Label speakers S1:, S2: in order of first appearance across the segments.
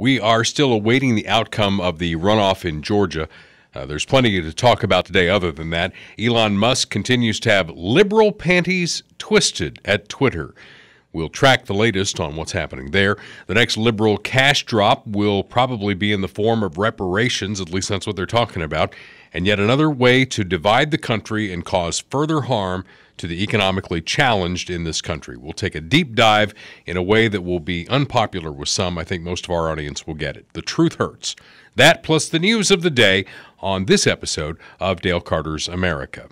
S1: We are still awaiting the outcome of the runoff in Georgia. Uh, there's plenty to talk about today other than that. Elon Musk continues to have liberal panties twisted at Twitter. We'll track the latest on what's happening there. The next liberal cash drop will probably be in the form of reparations, at least that's what they're talking about, and yet another way to divide the country and cause further harm to the economically challenged in this country. We'll take a deep dive in a way that will be unpopular with some. I think most of our audience will get it. The truth hurts. That plus the news of the day on this episode of Dale Carter's America.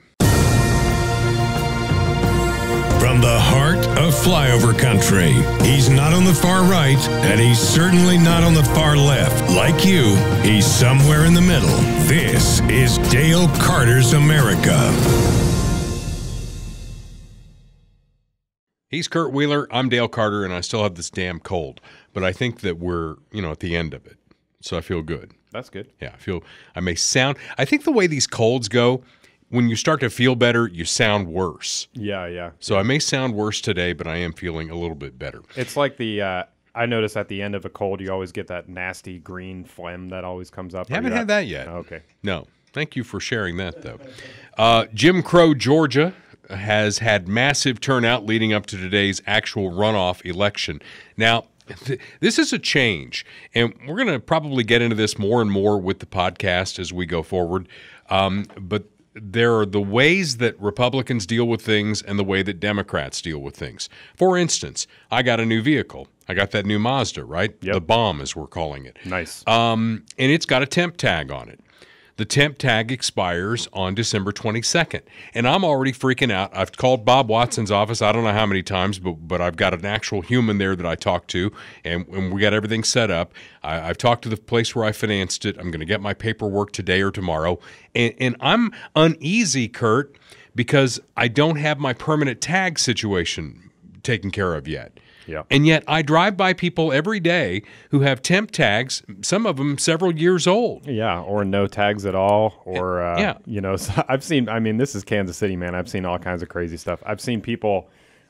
S2: From the heart of flyover country, he's not on the far right, and he's certainly not on the far left. Like you, he's somewhere in the middle. This is Dale Carter's America.
S1: He's Kurt Wheeler. I'm Dale Carter, and I still have this damn cold. But I think that we're, you know, at the end of it. So I feel good.
S3: That's good.
S1: Yeah, I feel I may sound. I think the way these colds go, when you start to feel better, you sound worse.
S3: Yeah, yeah.
S1: So I may sound worse today, but I am feeling a little bit better.
S3: It's like the uh, I notice at the end of a cold, you always get that nasty green phlegm that always comes up.
S1: I haven't had that yet.
S3: Okay.
S1: No. Thank you for sharing that, though. Uh, Jim Crow, Georgia has had massive turnout leading up to today's actual runoff election. Now, th- this is a change, and we're going to probably get into this more and more with the podcast as we go forward. Um, but there are the ways that Republicans deal with things and the way that Democrats deal with things. For instance, I got a new vehicle. I got that new Mazda, right?
S3: Yep.
S1: The bomb, as we're calling it.
S3: Nice.
S1: Um, and it's got a temp tag on it. The temp tag expires on December 22nd. And I'm already freaking out. I've called Bob Watson's office, I don't know how many times, but, but I've got an actual human there that I talk to, and, and we got everything set up. I, I've talked to the place where I financed it. I'm going to get my paperwork today or tomorrow. And, and I'm uneasy, Kurt, because I don't have my permanent tag situation taken care of yet.
S3: Yeah.
S1: And yet I drive by people every day who have temp tags, some of them several years old.
S3: yeah, or no tags at all, or uh,
S1: Yeah.
S3: you know, so I've seen. I mean, this is Kansas City, man. I've seen all kinds of crazy stuff. I've seen people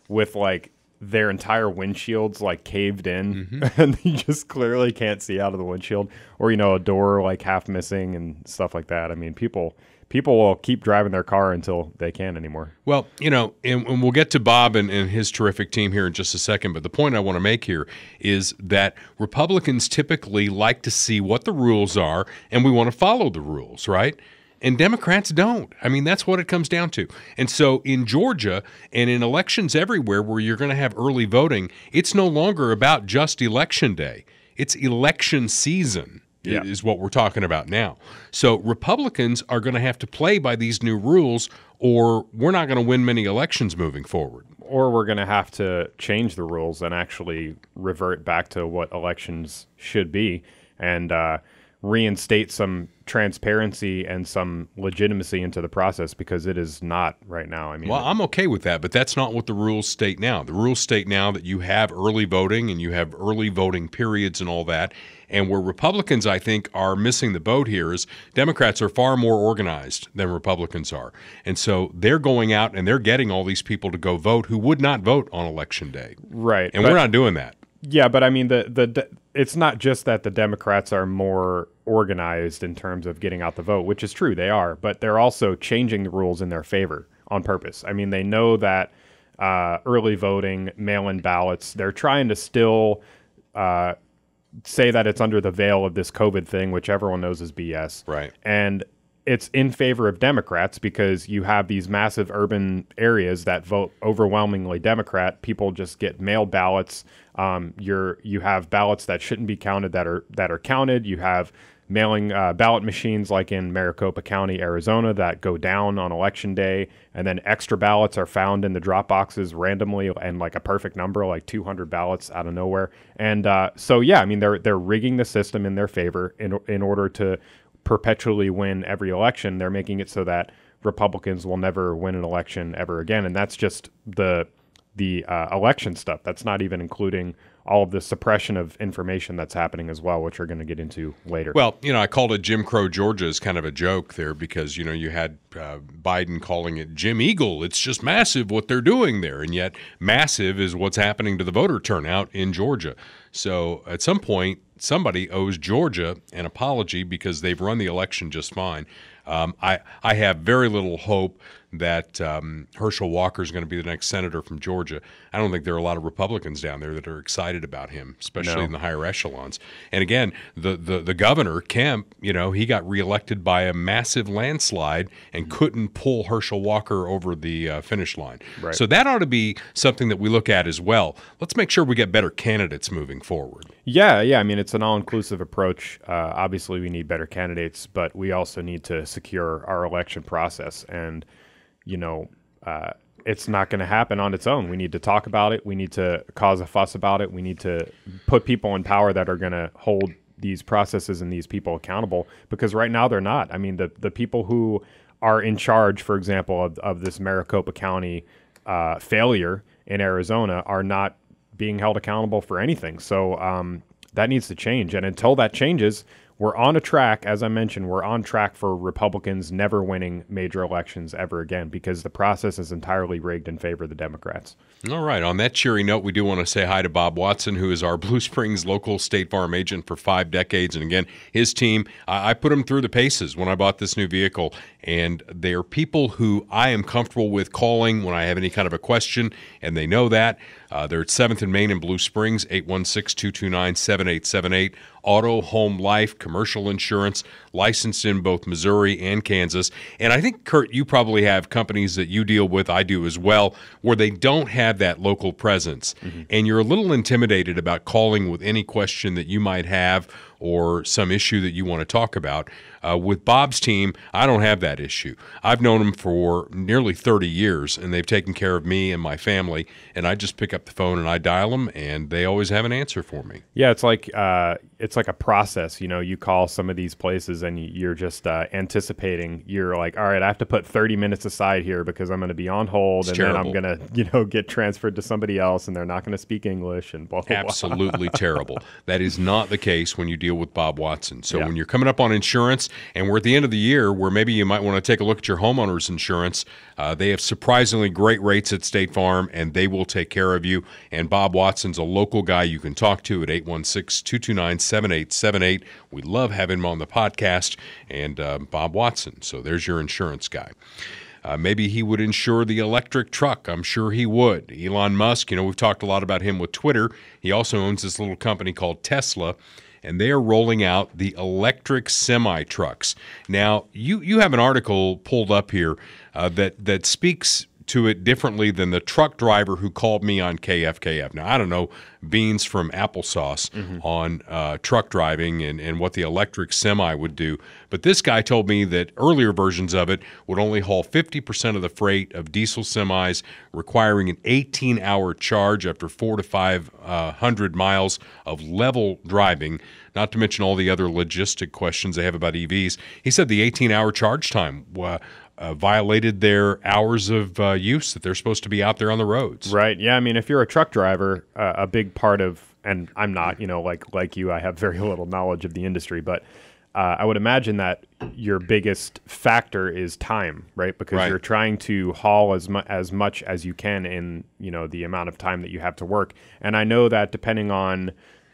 S3: with like their entire windshields like caved in,
S1: Mm-hmm.
S3: and you just clearly can't see out of the windshield, or you know, a door like half missing and stuff like that. I mean, people people will keep driving their car until they can't anymore.
S1: Well, you know, and, and we'll get to Bob and, and his terrific team here in just a second. But the point I want to make here is that Republicans typically like to see what the rules are, and we want to follow the rules, right? And Democrats don't. I mean, that's what it comes down to. And so in Georgia and in elections everywhere where you're going to have early voting, it's no longer about just election day, it's election season
S3: Yeah.
S1: is what we're talking about now. So Republicans are going to have to play by these new rules, or we're not going to win many elections moving forward.
S3: or we're going to have to change the rules and actually revert back to what elections should be and uh, reinstate some transparency and some legitimacy into the process because it is not right now. I mean,
S1: Well, I'm okay with that, but that's not what the rules state now. The rules state now that you have early voting and you have early voting periods and all that. And where Republicans, I think, are missing the boat here is Democrats are far more organized than Republicans are. And so they're going out and they're getting all these people to go vote who would not vote on election day.
S3: right.
S1: And
S3: but-
S1: we're not doing that.
S3: Yeah, but I mean the the de- it's not just that the Democrats are more organized in terms of getting out the vote, which is true they are, but they're also changing the rules in their favor on purpose. I mean, they know that uh, early voting, mail-in ballots, they're trying to still uh, say that it's under the veil of this COVID thing, which everyone knows is BS.
S1: Right.
S3: And it's in favor of Democrats because you have these massive urban areas that vote overwhelmingly Democrat. People just get mail ballots. Um, you're you have ballots that shouldn't be counted that are that are counted. You have mailing uh, ballot machines like in Maricopa County, Arizona, that go down on election day, and then extra ballots are found in the drop boxes randomly and like a perfect number, like 200 ballots out of nowhere. And uh, so, yeah, I mean, they're they're rigging the system in their favor in in order to perpetually win every election. They're making it so that Republicans will never win an election ever again, and that's just the the uh, election stuff. That's not even including all of the suppression of information that's happening as well, which we're going to get into later.
S1: Well, you know, I called it Jim Crow Georgia as kind of a joke there because, you know, you had uh, Biden calling it Jim Eagle. It's just massive what they're doing there. And yet, massive is what's happening to the voter turnout in Georgia. So at some point, somebody owes Georgia an apology because they've run the election just fine. Um, I I have very little hope that um, Herschel Walker is going to be the next senator from Georgia. I don't think there are a lot of Republicans down there that are excited about him, especially
S3: No.
S1: in the higher echelons. And again, the, the the governor Kemp, you know, he got reelected by a massive landslide and couldn't pull Herschel Walker over the uh, finish line.
S3: Right.
S1: So that ought to be something that we look at as well. Let's make sure we get better candidates moving forward.
S3: Yeah, yeah. I mean, it's an all-inclusive approach. Uh, obviously, we need better candidates, but we also need to secure our election process. And you know, uh, it's not going to happen on its own. We need to talk about it. We need to cause a fuss about it. We need to put people in power that are going to hold these processes and these people accountable. Because right now they're not. I mean, the the people who are in charge, for example, of, of this Maricopa County uh, failure in Arizona, are not being held accountable for anything. So um, that needs to change. And until that changes, we're on a track, as I mentioned, we're on track for Republicans never winning major elections ever again because the process is entirely rigged in favor of the Democrats.
S1: All right. On that cheery note, we do want to say hi to Bob Watson, who is our Blue Springs local State Farm agent for five decades. And again, his team, I, I put him through the paces when I bought this new vehicle. And they are people who I am comfortable with calling when I have any kind of a question, and they know that. Uh, they're at 7th and Main in Blue Springs, 816 229 7878. Auto, home, life, commercial insurance, licensed in both Missouri and Kansas. And I think, Kurt, you probably have companies that you deal with, I do as well, where they don't have that local presence. And you're a little intimidated about calling with any question that you might have or some issue that you want to talk about. Uh, with Bob's team, I don't have that issue. I've known them for nearly 30 years, and they've taken care of me and my family. And I just pick up the phone and I dial them, and they always have an answer for me.
S3: Yeah, it's like uh, it's like a process. You know, you call some of these places and you're just uh, anticipating. You're like, all right, I have to put 30 minutes aside here because I'm going to be on hold,
S1: It's
S3: and then I'm going to, you know, get transferred to somebody else, and they're not going to speak English, and blah blah blah.
S1: Absolutely terrible. That is not the case when you deal with Bob Watson. So
S3: Yeah.
S1: when you're coming up on insurance and we're at the end of the year where maybe you might want to take a look at your homeowner's insurance, uh, they have surprisingly great rates at State Farm and they will take care of you. And Bob Watson's a local guy you can talk to at 816 229 7878. We love having him on the podcast and uh, Bob Watson. So there's your insurance guy. Uh, maybe he would insure the electric truck. I'm sure he would. Elon Musk, you know, we've talked a lot about him with Twitter. He also owns this little company called Tesla, and they are rolling out the electric semi trucks. Now, you you have an article pulled up here uh, that that speaks to it differently than the truck driver who called me on KFKF. Now, I don't know beans from applesauce on uh, truck driving and, and what the electric semi would do, but this guy told me that earlier versions of it would only haul 50% of the freight of diesel semis, requiring an 18 hour charge after four to 500 miles of level driving. Not to mention all the other logistic questions they have about EVs. He said the 18 hour charge time uh, uh, violated their hours of uh, use that they're supposed to be out there on the roads.
S3: Right. Yeah. I mean, if you're a truck driver, uh, a big part of, and I'm not, you know, like like you, I have very little knowledge of the industry, but uh, I would imagine that your biggest factor is time, right? Because
S1: Right.
S3: you're trying to haul as mu- as much as you can in, you know, the amount of time that you have to work. And I know that depending on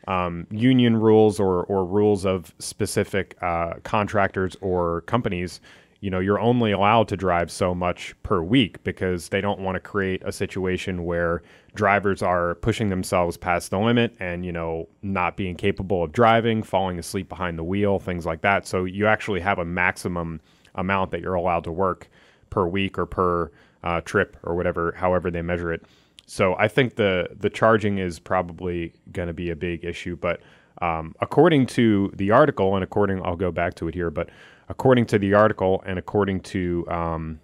S3: um, union rules or or rules of specific uh, contractors or companies, you know you're only allowed to drive so much per week because they don't want to create a situation where drivers are pushing themselves past the limit and you know not being capable of driving falling asleep behind the wheel things like that. So you actually have a maximum amount that you're allowed to work per week or per uh, trip or whatever however they measure it. So i think the the charging is probably going to be a big issue but um, according to the article and according i'll go back to it here but according to the article and according to um,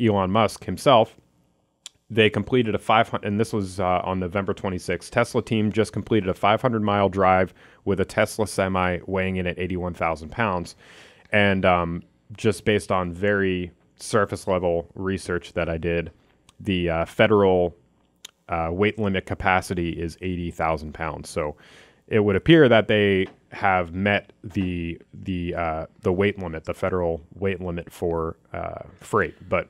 S3: elon musk himself they completed a 500 and this was uh, on november 26th tesla team just completed a 500 mile drive with a tesla semi weighing in at 81000 pounds and um, just based on very surface level research that i did the uh, federal uh, weight limit capacity is 80,000 pounds. So it would appear that they have met the the uh, the weight limit, the federal weight limit for uh, freight, but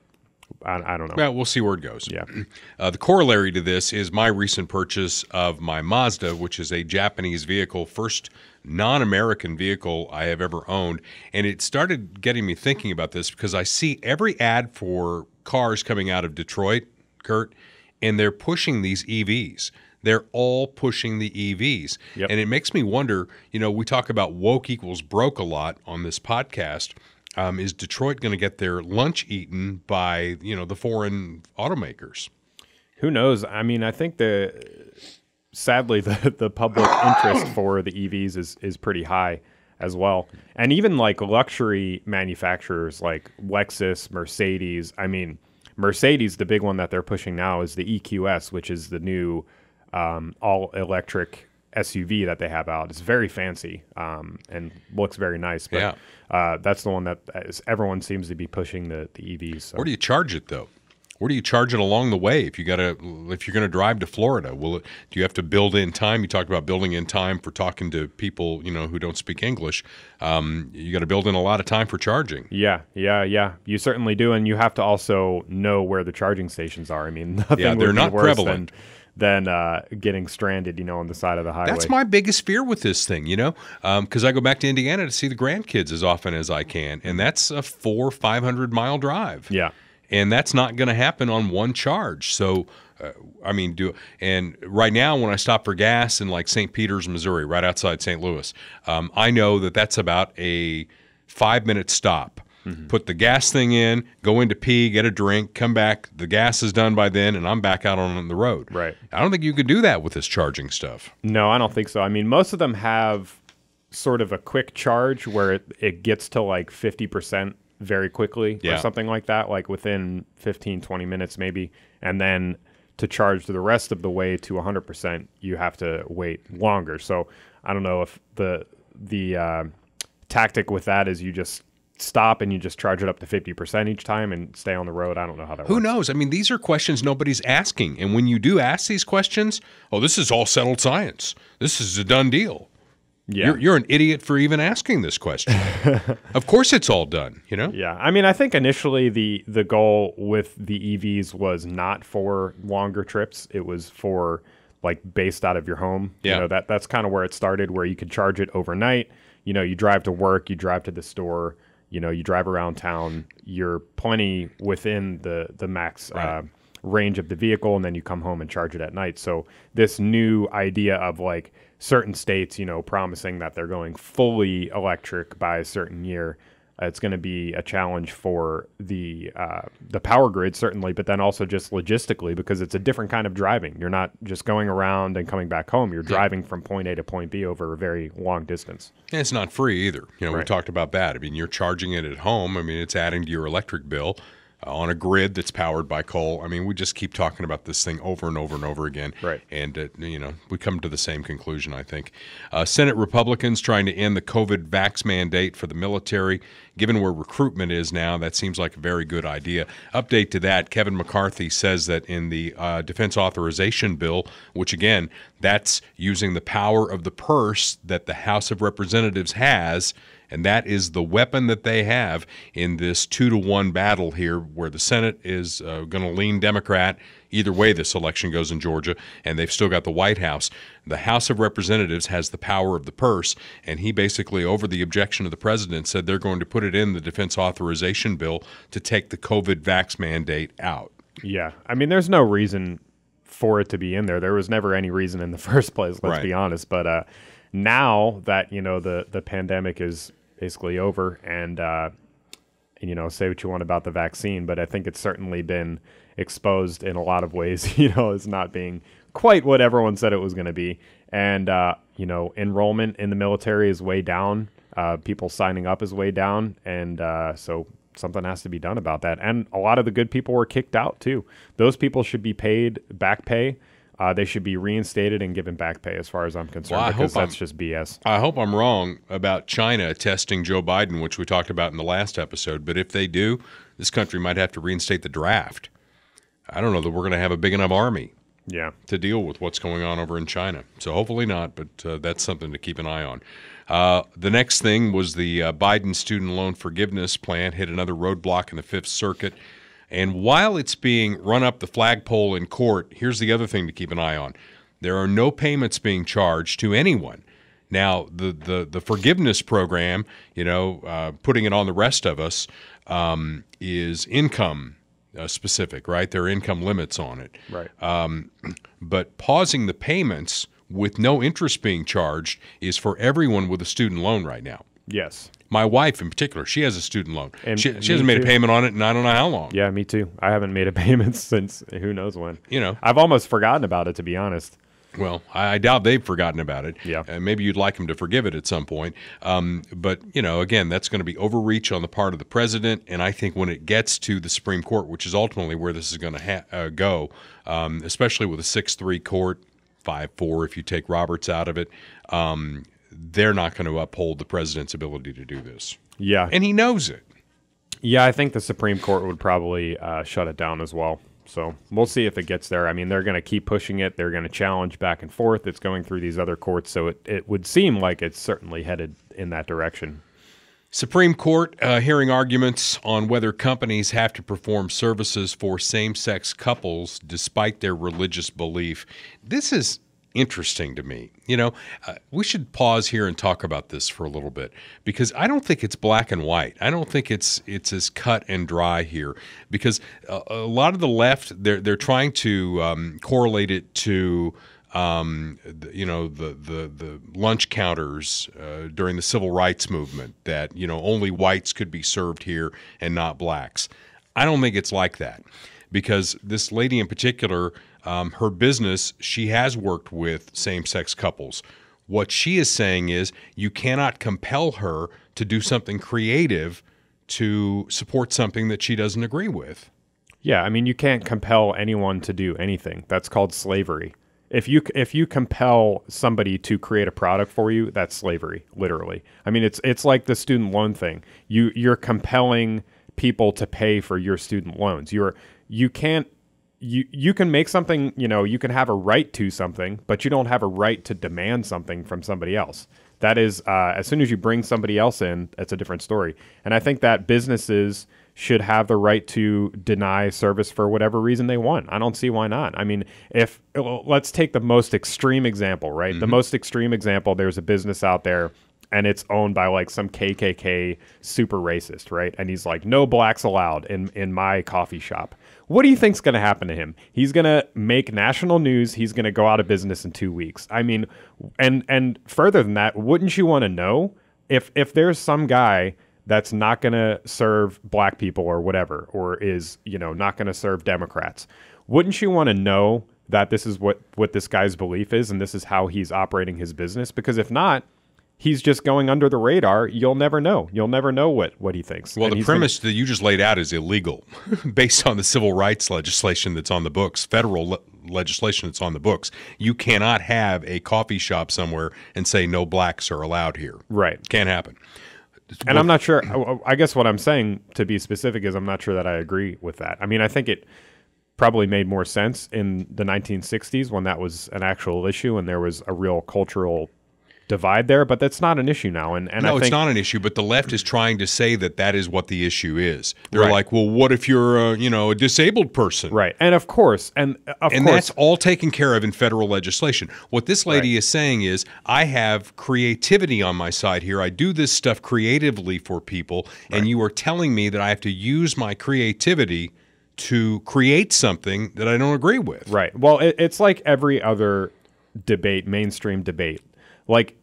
S3: I, I don't know.
S1: Well, we'll see where it goes.
S3: Yeah.
S1: Uh, the corollary to this is my recent purchase of my Mazda, which is a Japanese vehicle, first non American vehicle I have ever owned. And it started getting me thinking about this because I see every ad for cars coming out of Detroit, Kurt, and they're pushing these EVs. They're all pushing the EVs.
S3: Yep.
S1: And it makes me wonder you know, we talk about woke equals broke a lot on this podcast. Um, is Detroit going to get their lunch eaten by you know the foreign automakers?
S3: Who knows? I mean, I think the sadly the the public interest for the EVs is is pretty high as well. And even like luxury manufacturers like Lexus, Mercedes, I mean, Mercedes the big one that they're pushing now is the EQS, which is the new um, all electric SUV that they have out. It's very fancy um, and looks very nice. But
S1: Yeah.
S3: uh, that's the one that is, everyone seems to be pushing the, the EVs. So.
S1: Where do you charge it though? Where do you charge it along the way? If you got to, if you're going to drive to Florida, will it? Do you have to build in time? You talked about building in time for talking to people, you know, who don't speak English. Um, you got to build in a lot of time for charging.
S3: Yeah, yeah, yeah. You certainly do, and you have to also know where the charging stations are. I mean, nothing
S1: Yeah, they're not prevalent.
S3: than than uh, getting stranded, you know, on the side of the highway.
S1: That's my biggest fear with this thing, you know, because I go back to Indiana to see the grandkids as often as I can, and that's a four, five hundred mile drive.
S3: yeah,
S1: and that's not going to happen on one charge. So, uh, I mean, do and right now when I stop for gas in like St. Peters, Missouri, right outside St. Louis, um, I know that that's about a five minute stop. Put the gas thing in, go into pee, get a drink, come back. The gas is done by then, and I'm back out on the road.
S3: Right.
S1: I don't think you could do that with this charging stuff.
S3: no, I don't think so. I mean, most of them have sort of a quick charge where it, it gets to like fifty percent very quickly
S1: Yeah.
S3: or something like that, like within 15, 20 minutes maybe, and then to charge the rest of the way to 100%, you have to wait longer. So I don't know if the the uh, tactic with that is you just stop and you just charge it up to 50% each time and stay on the road. I don't know how that
S1: Who
S3: works.
S1: knows? I mean, these are questions nobody's asking. And when you do ask these questions, oh, this is all settled science. This is a done deal.
S3: Yeah.
S1: You're, you're an idiot for even asking this question. of course, it's all done. You know.
S3: Yeah, I mean, I think initially the the goal with the EVs was not for longer trips. It was for like based out of your home.
S1: Yeah.
S3: You know, that that's kind of where it started, where you could charge it overnight. You know, you drive to work, you drive to the store, you know, you drive around town. You're plenty within the the max. Uh, range of the vehicle and then you come home and charge it at night so this new idea of like certain states you know promising that they're going fully electric by a certain year it's going to be a challenge for the uh, the power grid certainly, but then also just logistically because it's a different kind of driving. You're not just going around and coming back home. You're driving from point A to point B over a very long distance.
S1: And it's not free either. You know, we talked about that. I mean, you're charging it at home. I mean, it's adding to your electric bill on a grid that's powered by coal. I mean, we just keep talking about this thing over and over and over again.
S3: Right.
S1: And, uh, you know, we come to the same conclusion, I think. Uh, Senate Republicans trying to end the COVID vax mandate for the military. Given where recruitment is now, that seems like a very good idea. Update to that Kevin McCarthy says that in the uh, defense authorization bill, which again, that's using the power of the purse that the House of Representatives has and that is the weapon that they have in this two to one battle here, where the Senate is uh, going to lean Democrat either way this election goes in Georgia, and they've still got the White House. The House of Representatives has the power of the purse, and he basically, over the objection of the president, said they're going to put it in the defense authorization bill to take the COVID vax mandate out.
S3: Yeah, I mean, there's no reason for it to be in there. There was never any reason in the first place. Let's
S1: Right.
S3: be honest. But uh, now that you know the the pandemic is basically over, and uh, and you know, say what you want about the vaccine, but I think it's certainly been exposed in a lot of ways. You know, as not being quite what everyone said it was going to be, and uh, you know, enrollment in the military is way down. Uh, people signing up is way down, and uh, so something has to be done about that. And a lot of the good people were kicked out too. Those people should be paid back pay. Uh, they should be reinstated and given back pay, as far as I'm concerned,
S1: Well, I
S3: because
S1: hope
S3: that's
S1: I'm-
S3: just BS.
S1: I hope I'm wrong about China testing Joe Biden, which we talked about in the last episode. But if they do, this country might have to reinstate the draft. I don't know that we're going to have a big enough army
S3: Yeah.
S1: to deal with what's going on over in China. So hopefully not, but uh, that's something to keep an eye on. Uh, the next thing was the uh, Biden student loan forgiveness plan hit another roadblock in the Fifth Circuit. And while it's being run up the flagpole in court, here's the other thing to keep an eye on there are no payments being charged to anyone. Now, the the the forgiveness program, you know, uh, putting it on the rest of us um, is income uh, specific, right? There are income limits on it.
S3: Right.
S1: Um, but pausing the payments with no interest being charged is for everyone with a student loan right now.
S3: yes.
S1: My wife, in particular, she has a student loan.
S3: And
S1: she, she hasn't made
S3: too.
S1: a payment on it and I don't know how long.
S3: Yeah, me too. I haven't made a payment since who knows when.
S1: You know.
S3: I've almost forgotten about it to be honest.
S1: Well, I, doubt they've forgotten about it.
S3: Yeah.
S1: Uh, maybe you'd like them to forgive it at some point. Um, but, you know, again, that's going to be overreach on the part of the president. And I think when it gets to the Supreme Court, which is ultimately where this is going to ha- uh, go, um, especially with a 6 3 court, 5 4 if you take Roberts out of it, um, they're not going to uphold the president's ability to do this.
S3: Yeah.
S1: And he knows it.
S3: Yeah, I think the Supreme Court would probably uh, shut it down as well. So we'll see if it gets there. I mean, they're going to keep pushing it. They're going to challenge back and forth. It's going through these other courts. So it, it would seem like it's certainly headed in that direction.
S1: Supreme Court uh, hearing arguments on whether companies have to perform services for same sex couples despite their religious belief. This is interesting to me. You know, uh, we should pause here and talk about this for a little bit because I don't think it's black and white. I don't think it's it's as cut and dry here because a, a lot of the left they're they're trying to um, correlate it to um, you know the the the lunch counters uh, during the civil rights movement that you know only whites could be served here and not blacks. I don't think it's like that because this lady in particular, um, her business, she has worked with same-sex couples. What she is saying is you cannot compel her to do something creative to support something that she doesn't agree with.
S3: Yeah, I mean, you can't compel anyone to do anything. That's called slavery. If you if you compel somebody to create a product for you, that's slavery, literally. I mean, it's it's like the student loan thing. You you're compelling people to pay for your student loans. You're you can't you you can make something, you know, you can have a right to something, but you don't have a right to demand something from somebody else. That is, uh, as soon as you bring somebody else in, it's a different story. And I think that businesses should have the right to deny service for whatever reason they want. I don't see why not. I mean, if let's take the most extreme example, right? The most extreme example, there's a business out there and it's owned by like some KKK super racist, right? And he's like, no blacks allowed in in my coffee shop. What do you think's going to happen to him? He's going to make national news. He's going to go out of business in two weeks. I mean, and and further than that, wouldn't you want to know if if there's some guy that's not going to serve black people or whatever, or is you know not going to serve Democrats? Wouldn't you want to know that this is what what this guy's belief is and this is how he's operating his business? Because if not, he's just going under the radar. You'll never know. You'll never know what what he thinks.
S1: Well,
S3: And
S1: the premise that you just laid out is illegal based on the civil rights legislation that's on the books, federal le- legislation that's on the books. You cannot have a coffee shop somewhere and say no blacks are allowed here.
S3: right?
S1: Can't happen.
S3: And I'm not sure. I- I guess what I'm saying to be specific is I'm not sure that I agree with that. I mean, I think it probably made more sense in the 1960s when that was an actual issue and there was a real cultural divide there, but that's not an issue now. And and
S1: No,
S3: I think
S1: it's not an issue, but the left is trying to say that that is what the issue is. They're
S3: Right.
S1: like, well, what if you're, a, you know, a disabled person?
S3: right. And of course, and uh, of
S1: And
S3: course,
S1: that's all taken care of in federal legislation. What this lady is saying is, I have creativity on my side here. I do this stuff creatively for people, and you are telling me that I have to use my creativity to create something that I don't agree with.
S3: Right. Well, it, it's like every other debate, mainstream debate. Like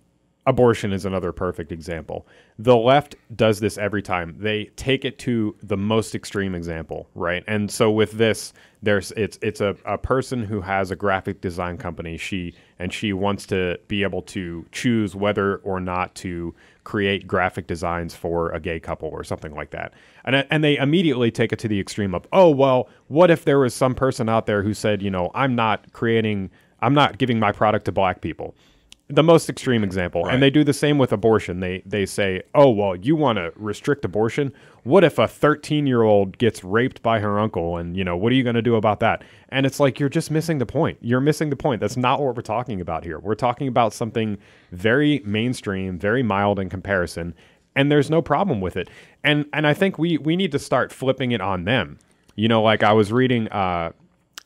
S3: abortion is another perfect example. The left does this every time. They take it to the most extreme example, right? And so with this, there's it's it's a, a person who has a graphic design company. She and she wants to be able to choose whether or not to create graphic designs for a gay couple or something like that. And and they immediately take it to the extreme of, "Oh, well, what if there was some person out there who said, you know, I'm not creating I'm not giving my product to black people." The most extreme example.
S1: Right.
S3: And they do the same with abortion. They they say, "Oh, well, you want to restrict abortion? What if a 13-year-old gets raped by her uncle and, you know, what are you going to do about that?" And it's like you're just missing the point. You're missing the point. That's not what we're talking about here. We're talking about something very mainstream, very mild in comparison, and there's no problem with it. And and I think we we need to start flipping it on them. You know, like I was reading uh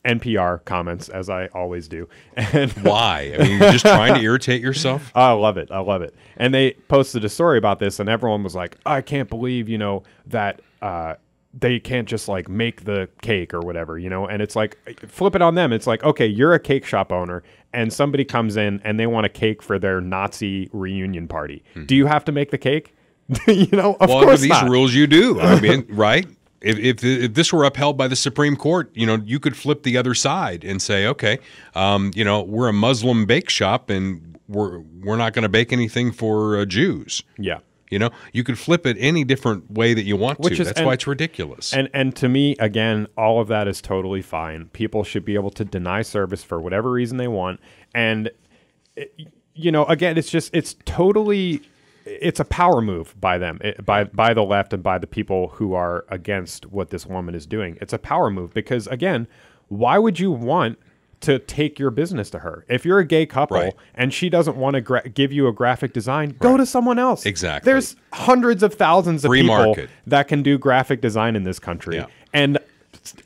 S3: NPR comments as I always do, and
S1: Why? I mean, you're just trying to irritate yourself.
S3: I love it. I love it. And they posted a story about this, and everyone was like, "I can't believe you know that." Uh, they can't just like make the cake or whatever, you know? And it's like, flip it on them. It's like, okay, you're a cake shop owner and somebody comes in and they want a cake for their Nazi reunion party. Do you have to make the cake? you know, of
S1: Hmm. well, under
S3: course
S1: these
S3: not.
S1: rules, you do. I mean, right? If, if if this were upheld by the Supreme Court, you know, you could flip the other side and say, okay, um, you know, we're a Muslim bake shop and we're we're not going to bake anything for uh, Jews.
S3: Yeah.
S1: You know, you could flip it any different way that you want
S3: Which
S1: to.
S3: is-
S1: That's
S3: and-
S1: why it's ridiculous.
S3: And and to me, again, all of that is totally fine. People should be able to deny service for whatever reason they want. And it- you know, again, it's just it's totally it's a power move by them, it, by by the left and by the people who are against what this woman is doing. It's a power move because again, why would you want to take your business to her? If you're a gay couple
S1: Right.
S3: and she doesn't want to gra- give you a graphic design, go to someone else.
S1: Exactly.
S3: There's hundreds of thousands of
S1: Free
S3: people
S1: market.
S3: that can do graphic design in this country.
S1: Yeah.
S3: And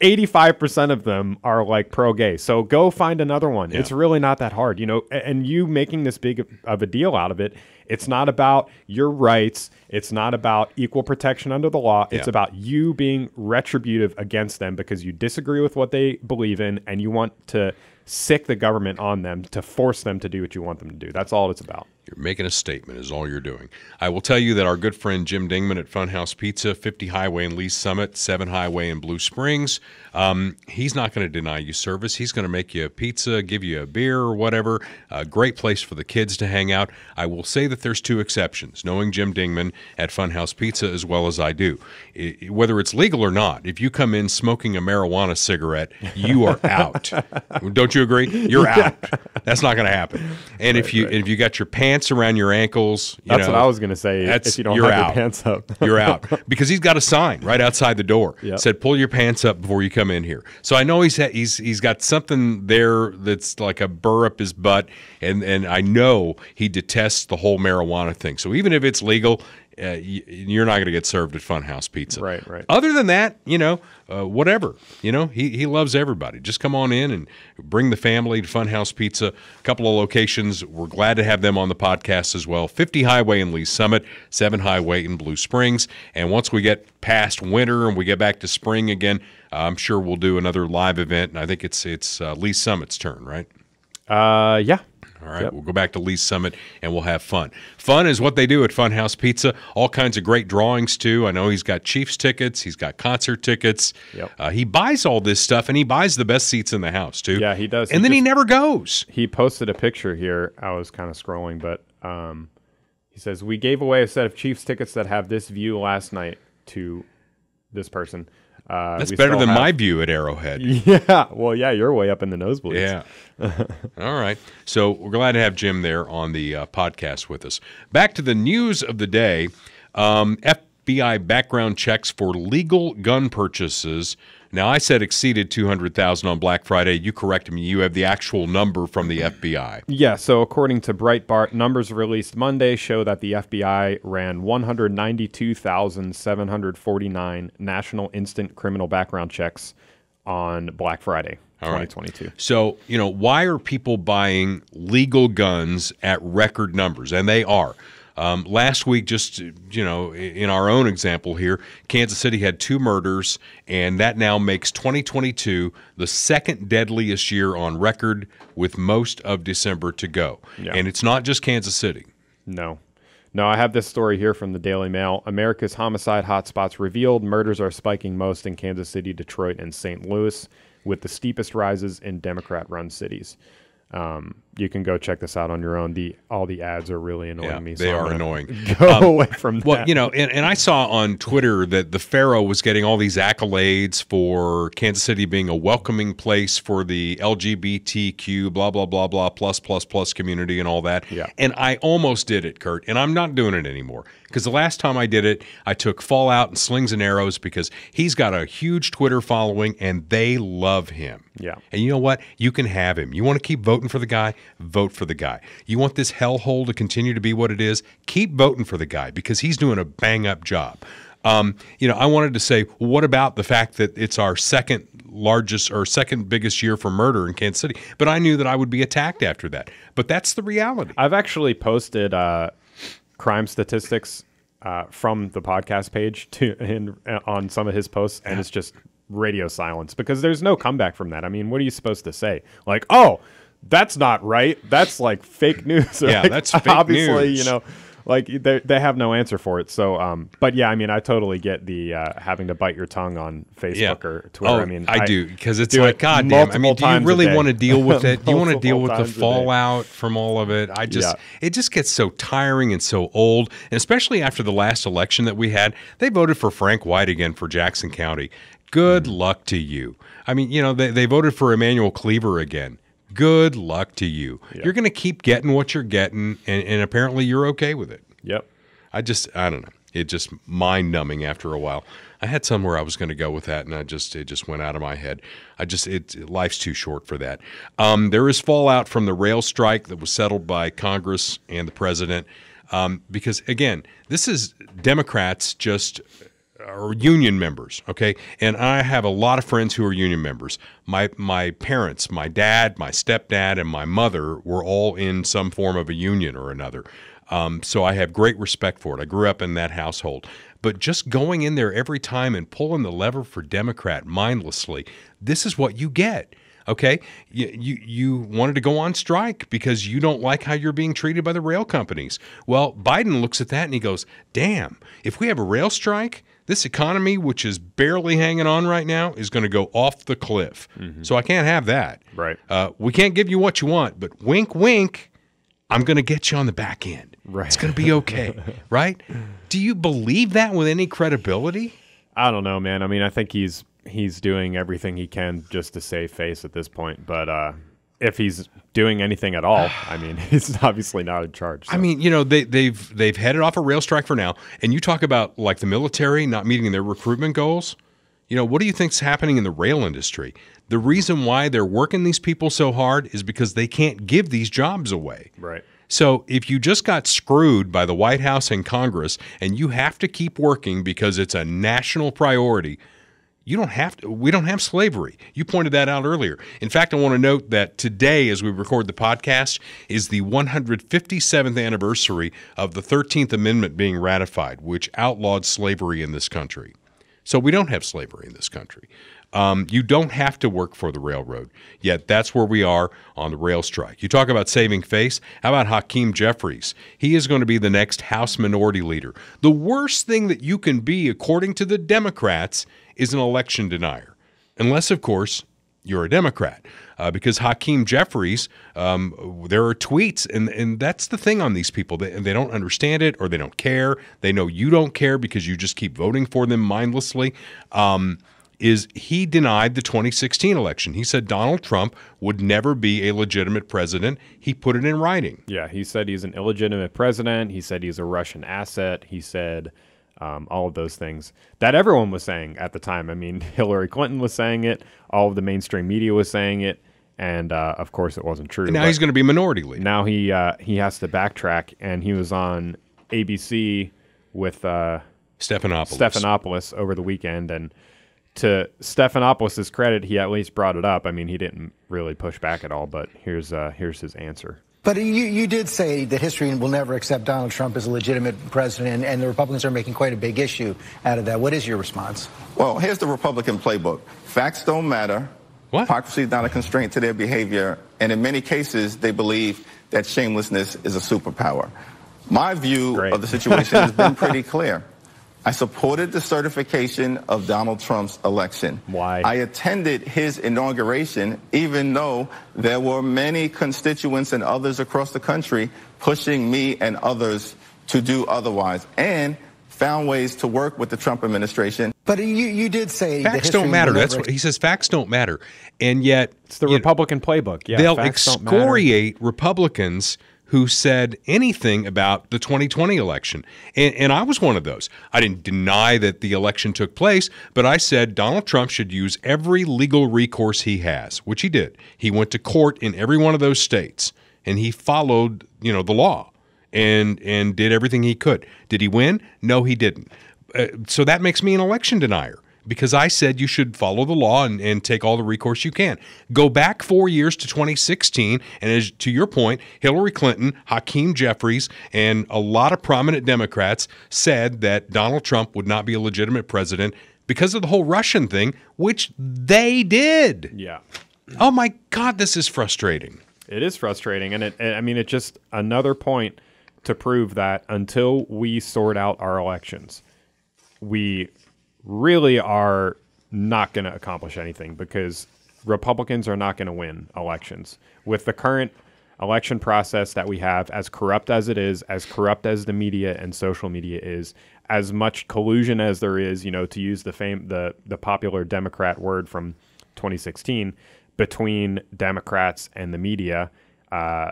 S3: 85% of them are like pro gay. So go find another one. It's really not that hard, you know. And you making this big of a deal out of it, it's not about your rights. It's not about equal protection under the law. It's
S1: Yeah.
S3: about you being retributive against them because you disagree with what they believe in and you want to sick the government on them to force them to do what you want them to do. That's all it's about.
S1: You're making a statement, is all you're doing. I will tell you that our good friend Jim Dingman at Funhouse Pizza, 50 Highway in Lee Summit, 7 Highway in Blue Springs, um, he's not going to deny you service. He's going to make you a pizza, give you a beer or whatever. A great place for the kids to hang out. I will say that there's two exceptions, knowing Jim Dingman at Funhouse Pizza as well as I do. I- whether it's legal or not, if you come in smoking a marijuana cigarette, you are out. Don't you agree? You're out. That's not going to happen. And if you if you got your pants around your ankles, you
S3: That's
S1: know,
S3: what I was going to say.
S1: that's-
S3: If you don't
S1: you're
S3: have
S1: out.
S3: your pants up,
S1: you're out because he's got a sign right outside the door
S3: Yep.
S1: said pull your pants up before you come in here so i know he's ha- he's he's got something there that's like a burr up his butt and and i know he detests the whole marijuana thing so even if it's legal uh, you're not going to get served at Funhouse Pizza.
S3: Right, right.
S1: Other than that, you know, uh, whatever. You know, he, he loves everybody. Just come on in and bring the family to Funhouse Pizza. A couple of locations. We're glad to have them on the podcast as well. 50 Highway in Lee Summit, 7 Highway in Blue Springs. And once we get past winter and we get back to spring again, I'm sure we'll do another live event. And I think it's it's uh, Lee Summit's turn, right?
S3: uh, yeah.
S1: All right, we'll go back to Lee's Summit and we'll have fun. Fun is what they do at Funhouse Pizza. All kinds of great drawings too. I know he's got Chiefs tickets, he's got concert tickets.
S3: Yep.
S1: Uh, he buys all this stuff and he buys the best seats in the house too.
S3: Yeah, he does.
S1: And
S3: He
S1: then he never goes.
S3: he posted a picture here. I was kind of scrolling, but um, he says we gave away a set of Chiefs tickets that have this view last night to this person. Uh,
S1: That's better than
S3: have-
S1: my view at Arrowhead.
S3: Yeah, well, yeah, you're way up in the nosebleeds.
S1: Yeah. All right. So we're glad to have Jim there on the uh, podcast with us. Back to the news of the day um, FBI background checks for legal gun purchases. Now, I said exceeded 200,000 on Black Friday. You corrected me. You have the actual number from the FBI.
S3: Yeah, so according to Breitbart, numbers released Monday show that the FBI ran 192,749 national instant criminal background checks on Black Friday,
S1: All right.
S3: 2022.
S1: So, you know, why are people buying legal guns at record numbers? And they are. Um, last week, just you know, in our own example here, Kansas City had two murders, and that now makes 2022 the second deadliest year on record, with most of December to go.
S3: Yeah.
S1: And it's not just Kansas City.
S3: No. No, I have this story here from the Daily Mail. America's homicide hotspots revealed murders are spiking most in Kansas City, Detroit, and St. Louis, with the steepest rises in Democrat run cities. Um, you can go check this out on your own. The all the ads are really annoying
S1: Yeah,
S3: me.
S1: they
S3: I'm
S1: are annoying.
S3: Go um, away from that.
S1: Well, you know, and, and I saw on Twitter that the Pharaoh was getting all these accolades for Kansas City being a welcoming place for the LGBTQ, blah, blah, blah, blah, plus, plus, plus community and all that.
S3: Yeah.
S1: And I almost did it, Kurt, and I'm not doing it anymore. Because the last time I did it, I took Fallout and Slings and Arrows because he's got a huge Twitter following and they love him.
S3: Yeah.
S1: And you know what? You can have him. You want to keep voting for the guy? Vote for the guy. You want this hellhole to continue to be what it is? Keep voting for the guy because he's doing a bang up job. Um, you know, I wanted to say, what about the fact that it's our second largest or second biggest year for murder in Kansas City? But I knew that I would be attacked after that. But that's the reality.
S3: I've actually posted uh, crime statistics uh, from the podcast page to in, uh, on some of his posts, and it's just radio silence because there's no comeback from that. I mean, what are you supposed to say? Like, oh, that's not right. That's like fake news.
S1: Yeah,
S3: Like,
S1: that's fake
S3: obviously,
S1: news.
S3: you know, like they, they have no answer for it. So, um, but yeah, I mean, I totally get the uh, having to bite your tongue on Facebook
S1: Yeah.
S3: or Twitter.
S1: Oh,
S3: I mean,
S1: I, do because it's
S3: do
S1: like
S3: it
S1: God damn. I mean, do you really want to deal with it? Do you want to deal with the
S3: times a day.
S1: fallout from all of it? I just,
S3: Yeah.
S1: it just gets so tiring and so old, and especially after the last election that we had. They voted for Frank White again for Jackson County. Good
S3: Hmm.
S1: luck to you. I mean, you know, they, they voted for Emanuel Cleaver again. Good luck to you. You're going to keep getting what you're getting, and, and apparently you're okay with it.
S3: Yep.
S1: I just I don't know. It just mind numbing after a while. I had somewhere I was going to go with that, and I just it just went out of my head. I just it life's too short for that. Um, there is fallout from the rail strike that was settled by Congress and the president, um, because again, this is Democrats just are union members, okay? And I have a lot of friends who are union members. My my parents, my dad, my stepdad, and my mother were all in some form of a union or another. Um, so I have great respect for it. I grew up in that household. But just going in there every time and pulling the lever for Democrat mindlessly, this is what you get. Okay, you, you you wanted to go on strike because you don't like how you're being treated by the rail companies. Well, Biden looks at that and he goes, "Damn! If we have a rail strike, this economy, which is barely hanging on right now, is going to go off the cliff. So I can't have that.
S3: Right.
S1: Uh, we can't give you what you want, but wink, wink. I'm going to get you on the back end.
S3: Right.
S1: It's going to be okay. right? Do you believe that with any credibility?
S3: I don't know, man. I mean, I think he's he's doing everything he can just to save face at this point. But uh, if he's doing anything at all, I mean, he's obviously not in charge.
S1: I mean, you know, they, they've they've headed off a rail strike for now, and you talk about like the military not meeting their recruitment goals. You know, what do you think's happening in the rail industry? The reason why they're working these people so hard is because they can't give these jobs away.
S3: right.
S1: So if you just got screwed by the White House and Congress and you have to keep working because it's a national priority, you don't have to we don't have slavery. You pointed that out earlier. In fact, I want to note that today as we record the podcast is the 157th anniversary of the 13th amendment being ratified, which outlawed slavery in this country. So we don't have slavery in this country. Um, you don't have to work for the railroad, yet that's where we are on the rail strike. You talk about saving face. How about Hakeem Jeffries? He is going to be the next House Minority Leader. The worst thing that you can be, according to the Democrats, is an election denier, unless, of course, you're a Democrat. Uh, because Hakeem Jeffries, um, there are tweets, and, and that's the thing on these people. They, they don't understand it or they don't care. They know you don't care because you just keep voting for them mindlessly. Um, is he denied the 2016 election? He said Donald Trump would never be a legitimate president. He put it in writing.
S3: Yeah, he said he's an illegitimate president. He said he's a Russian asset. He said um, all of those things that everyone was saying at the time. I mean, Hillary Clinton was saying it. All of the mainstream media was saying it, and uh, of course, it wasn't true.
S1: And now he's going to be minority leader.
S3: now he uh, he has to backtrack, and he was on ABC with uh,
S1: Stephanopoulos.
S3: Stephanopoulos over the weekend, and to Stephanopoulos' credit, he at least brought it up. I mean, he didn't really push back at all, but here's uh, here's his answer.
S4: But you, you did say that history will never accept Donald Trump as a legitimate president, and, and the Republicans are making quite a big issue out of that. What is your response?
S5: Well, here's the Republican playbook. Facts don't matter.
S1: What?
S5: Hypocrisy is not a constraint to their behavior. And in many cases, they believe that shamelessness is a superpower. My view
S3: Great.
S5: of the situation has been pretty clear. I supported the certification of Donald Trump's election.
S3: Why?
S5: I attended his inauguration, even though there were many constituents and others across the country pushing me and others to do otherwise, and found ways to work with the Trump administration
S4: But you, you did say
S1: Facts
S4: history
S1: don't matter. That's what he says. Facts don't matter, and yet
S3: It's the
S1: you know,
S3: Republican playbook. Yeah,
S1: they'll
S3: facts
S1: excoriate Republicans who said anything about the 2020 election. And, and I was one of those. I didn't deny that the election took place, but I said Donald Trump should use every legal recourse he has, which he did. He went to court in every one of those states and he followed, you know, the law and and did everything he could. Did he win? No, he didn't. uh, so that makes me an election denier because I said you should follow the law and, and take all the recourse you can. Go back four years to 2016, and as to your point, Hillary Clinton, Hakeem Jeffries, and a lot of prominent Democrats said that Donald Trump would not be a legitimate president because of the whole Russian thing, which they did.
S3: Yeah.
S1: Oh my God, this is frustrating.
S3: It is frustrating, and it. I mean, it's just another point to prove that until we sort out our elections, we really are not going to accomplish anything because Republicans are not going to win elections with the current election process that we have, as corrupt as it is, as corrupt as the media and social media is, as much collusion as there is, you know, to use the fame the the popular Democrat word from 2016 between Democrats and the media. Uh,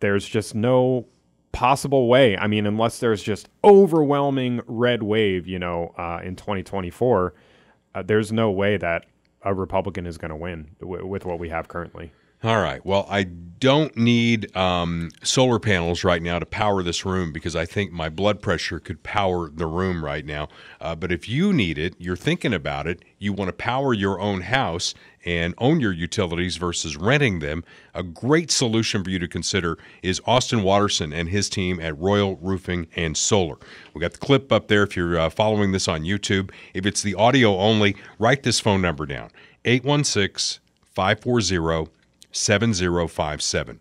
S3: there's just no possible way. I mean, unless there's just overwhelming red wave, you know, uh, in 2024, uh, there's no way that a Republican is going to win w- with what we have currently.
S1: All right. Well, I don't need um, solar panels right now to power this room because I think my blood pressure could power the room right now. Uh, but if you need it, you're thinking about it, you want to power your own house and own your utilities versus renting them, a great solution for you to consider is Austin Watterson and his team at Royal Roofing and Solar. We got the clip up there if you're uh, following this on YouTube. If it's the audio only, write this phone number down 816 540 7057.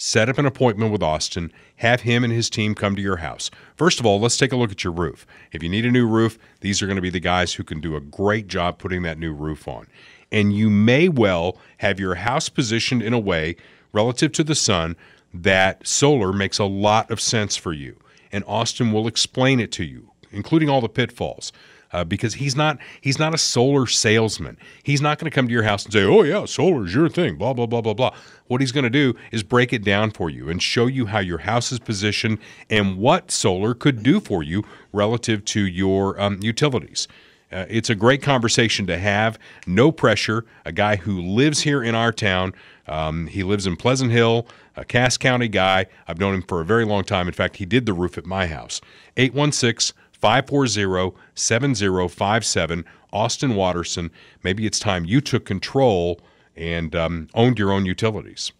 S1: Set up an appointment with Austin. Have him and his team come to your house. First of all, let's take a look at your roof. If you need a new roof, these are going to be the guys who can do a great job putting that new roof on. And you may well have your house positioned in a way relative to the sun that solar makes a lot of sense for you. And Austin will explain it to you, including all the pitfalls uh, because he's not he's not a solar salesman. He's not going to come to your house and say, "Oh yeah, solar is your thing." Blah blah blah blah blah. What he's going to do is break it down for you and show you how your house is positioned and what solar could do for you relative to your um, utilities. Uh, it's a great conversation to have. No pressure. A guy who lives here in our town. Um, he lives in Pleasant Hill, a Cass County guy. I've known him for a very long time. In fact, he did the roof at my house. 816 540 7057. Austin Watterson. Maybe it's time you took control and um, owned your own utilities.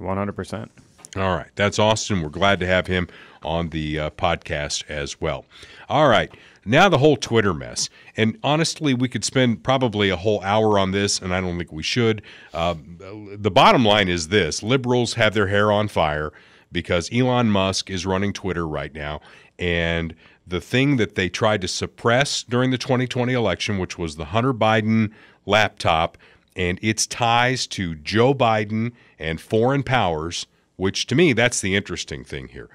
S3: 100%.
S1: All right. That's Austin. We're glad to have him on the uh, podcast as well. All right. Now, the whole Twitter mess. And honestly, we could spend probably a whole hour on this, and I don't think we should. Uh, the bottom line is this liberals have their hair on fire because Elon Musk is running Twitter right now. And the thing that they tried to suppress during the 2020 election, which was the Hunter Biden laptop and its ties to Joe Biden and foreign powers, which to me, that's the interesting thing here.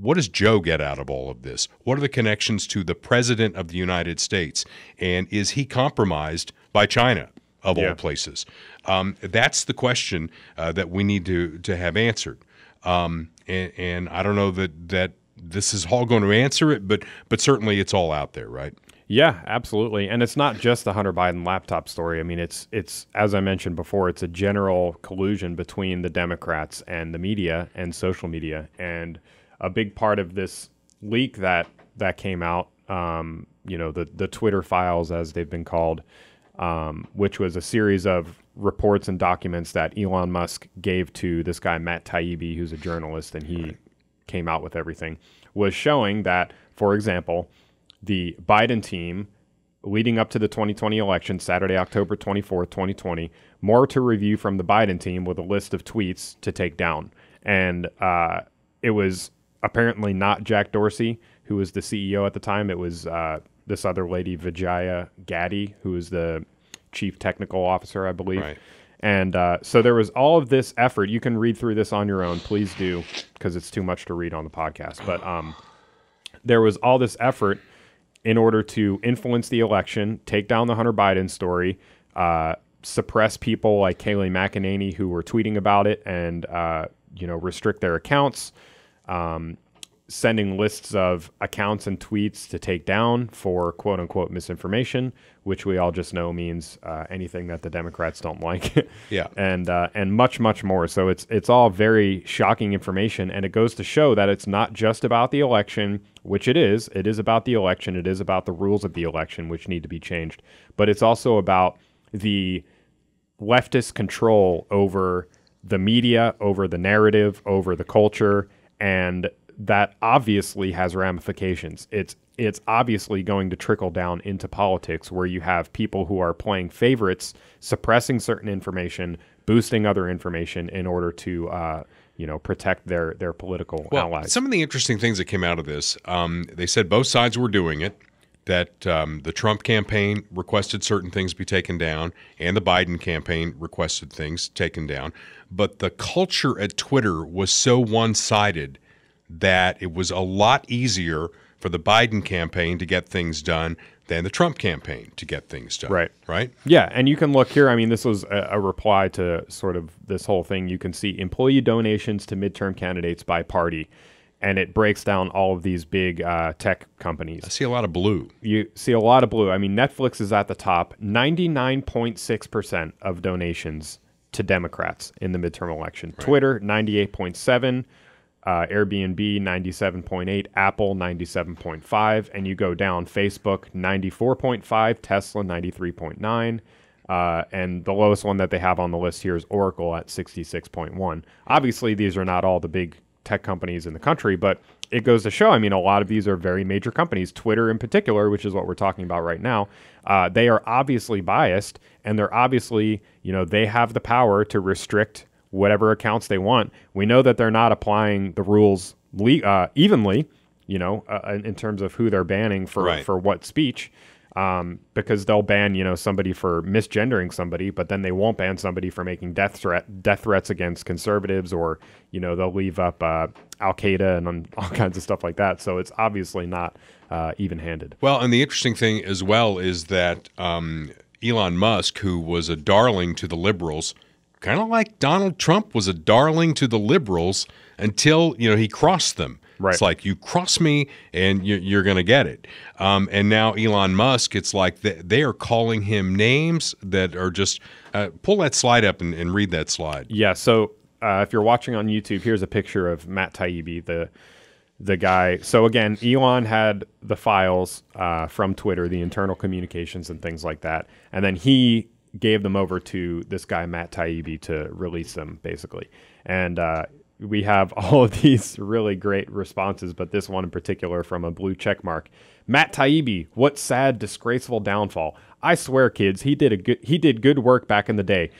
S1: What does Joe get out of all of this? What are the connections to the president of the United States? And is he compromised by China, of
S3: Yeah.
S1: all places? Um, that's the question uh, that we need to, to have answered. Um, and, and I don't know that, that this is all going to answer it, but but certainly it's all out there, right?
S3: Yeah, absolutely. And it's not just the Hunter Biden laptop story. I mean, it's it's as I mentioned before, it's a general collusion between the Democrats and the media and social media. And a big part of this leak that that came out, um, you know, the the Twitter files as they've been called, um, which was a series of reports and documents that Elon Musk gave to this guy Matt Taibbi, who's a journalist, and he came out with everything, was showing that, for example, the Biden team leading up to the 2020 election, Saturday, October 24th, 2020, more to review from the Biden team with a list of tweets to take down. And uh, it was apparently not Jack Dorsey, who was the CEO at the time. It was uh, this other lady, Vijaya Gadde, who was the chief technical officer, I believe.
S1: Right.
S3: And uh, so there was all of this effort. You can read through this on your own. Please do, because it's too much to read on the podcast. But um, there was all this effort in order to influence the election, take down the Hunter Biden story, uh, suppress people like Kayleigh McEnany who were tweeting about it, and uh, you know restrict their accounts. Um, sending lists of accounts and tweets to take down for quote unquote misinformation, which we all just know means uh, anything that the Democrats don't like.
S1: Yeah.
S3: and uh, and much much more. So it's it's all very shocking information, and it goes to show that it's not just about the election, which it is. It is about the election. It is about the rules of the election, which need to be changed. But it's also about the leftist control over the media, over the narrative, over the culture, and that obviously has ramifications. It's it's obviously going to trickle down into politics where you have people who are playing favorites, suppressing certain information, boosting other information in order to uh, you know protect their their political
S1: Well,
S3: allies.
S1: some of the interesting things that came out of this, um, they said both sides were doing it. That um, the Trump campaign requested certain things be taken down, and the Biden campaign requested things taken down. But the culture at Twitter was so one sided that it was a lot easier for the Biden campaign to get things done than the Trump campaign to get things done.
S3: Right.
S1: Right.
S3: Yeah, and you can look here. I mean, this was a, a reply to sort of this whole thing. You can see employee donations to midterm candidates by party, and it breaks down all of these big uh, tech companies.
S1: I see a lot of blue.
S3: You see a lot of blue. I mean, Netflix is at the top, 99.6% of donations to Democrats in the midterm election. Twitter, 98.7. Uh, Airbnb 97.8, Apple 97.5, and you go down Facebook 94.5, Tesla 93.9, uh, and the lowest one that they have on the list here is Oracle at 66.1. Obviously, these are not all the big tech companies in the country, but it goes to show. I mean, a lot of these are very major companies. Twitter, in particular, which is what we're talking about right now, uh, they are obviously biased, and they're obviously, you know, they have the power to restrict whatever accounts they want. We know that they're not applying the rules le- uh, evenly, you know, uh, in in terms of who they're banning for
S1: Right.
S3: for what speech. Um, because they'll ban, you know, somebody for misgendering somebody, but then they won't ban somebody for making death threat death threats against conservatives, or you know, they'll leave up uh, Al Qaeda and um, all kinds of stuff like that. So it's obviously not uh, even handed.
S1: Well, and the interesting thing as well is that um, Elon Musk, who was a darling to the liberals, kind of like Donald Trump was a darling to the liberals until you know he crossed them.
S3: Right.
S1: It's like you cross me and you're, you're going to get it. Um, and now Elon Musk, it's like they, they are calling him names that are just. Uh, pull that slide up and, and read that slide.
S3: Yeah. So uh, if you're watching on YouTube, here's a picture of Matt Taibbi, the the guy. So again, Elon had the files uh, from Twitter, the internal communications and things like that, and then he gave them over to this guy Matt Taibbi to release them, basically. And uh, we have all of these really great responses, but this one in particular from a blue check mark. Matt Taibbi, what sad, disgraceful downfall. I swear, kids, he did a good he did good work back in the day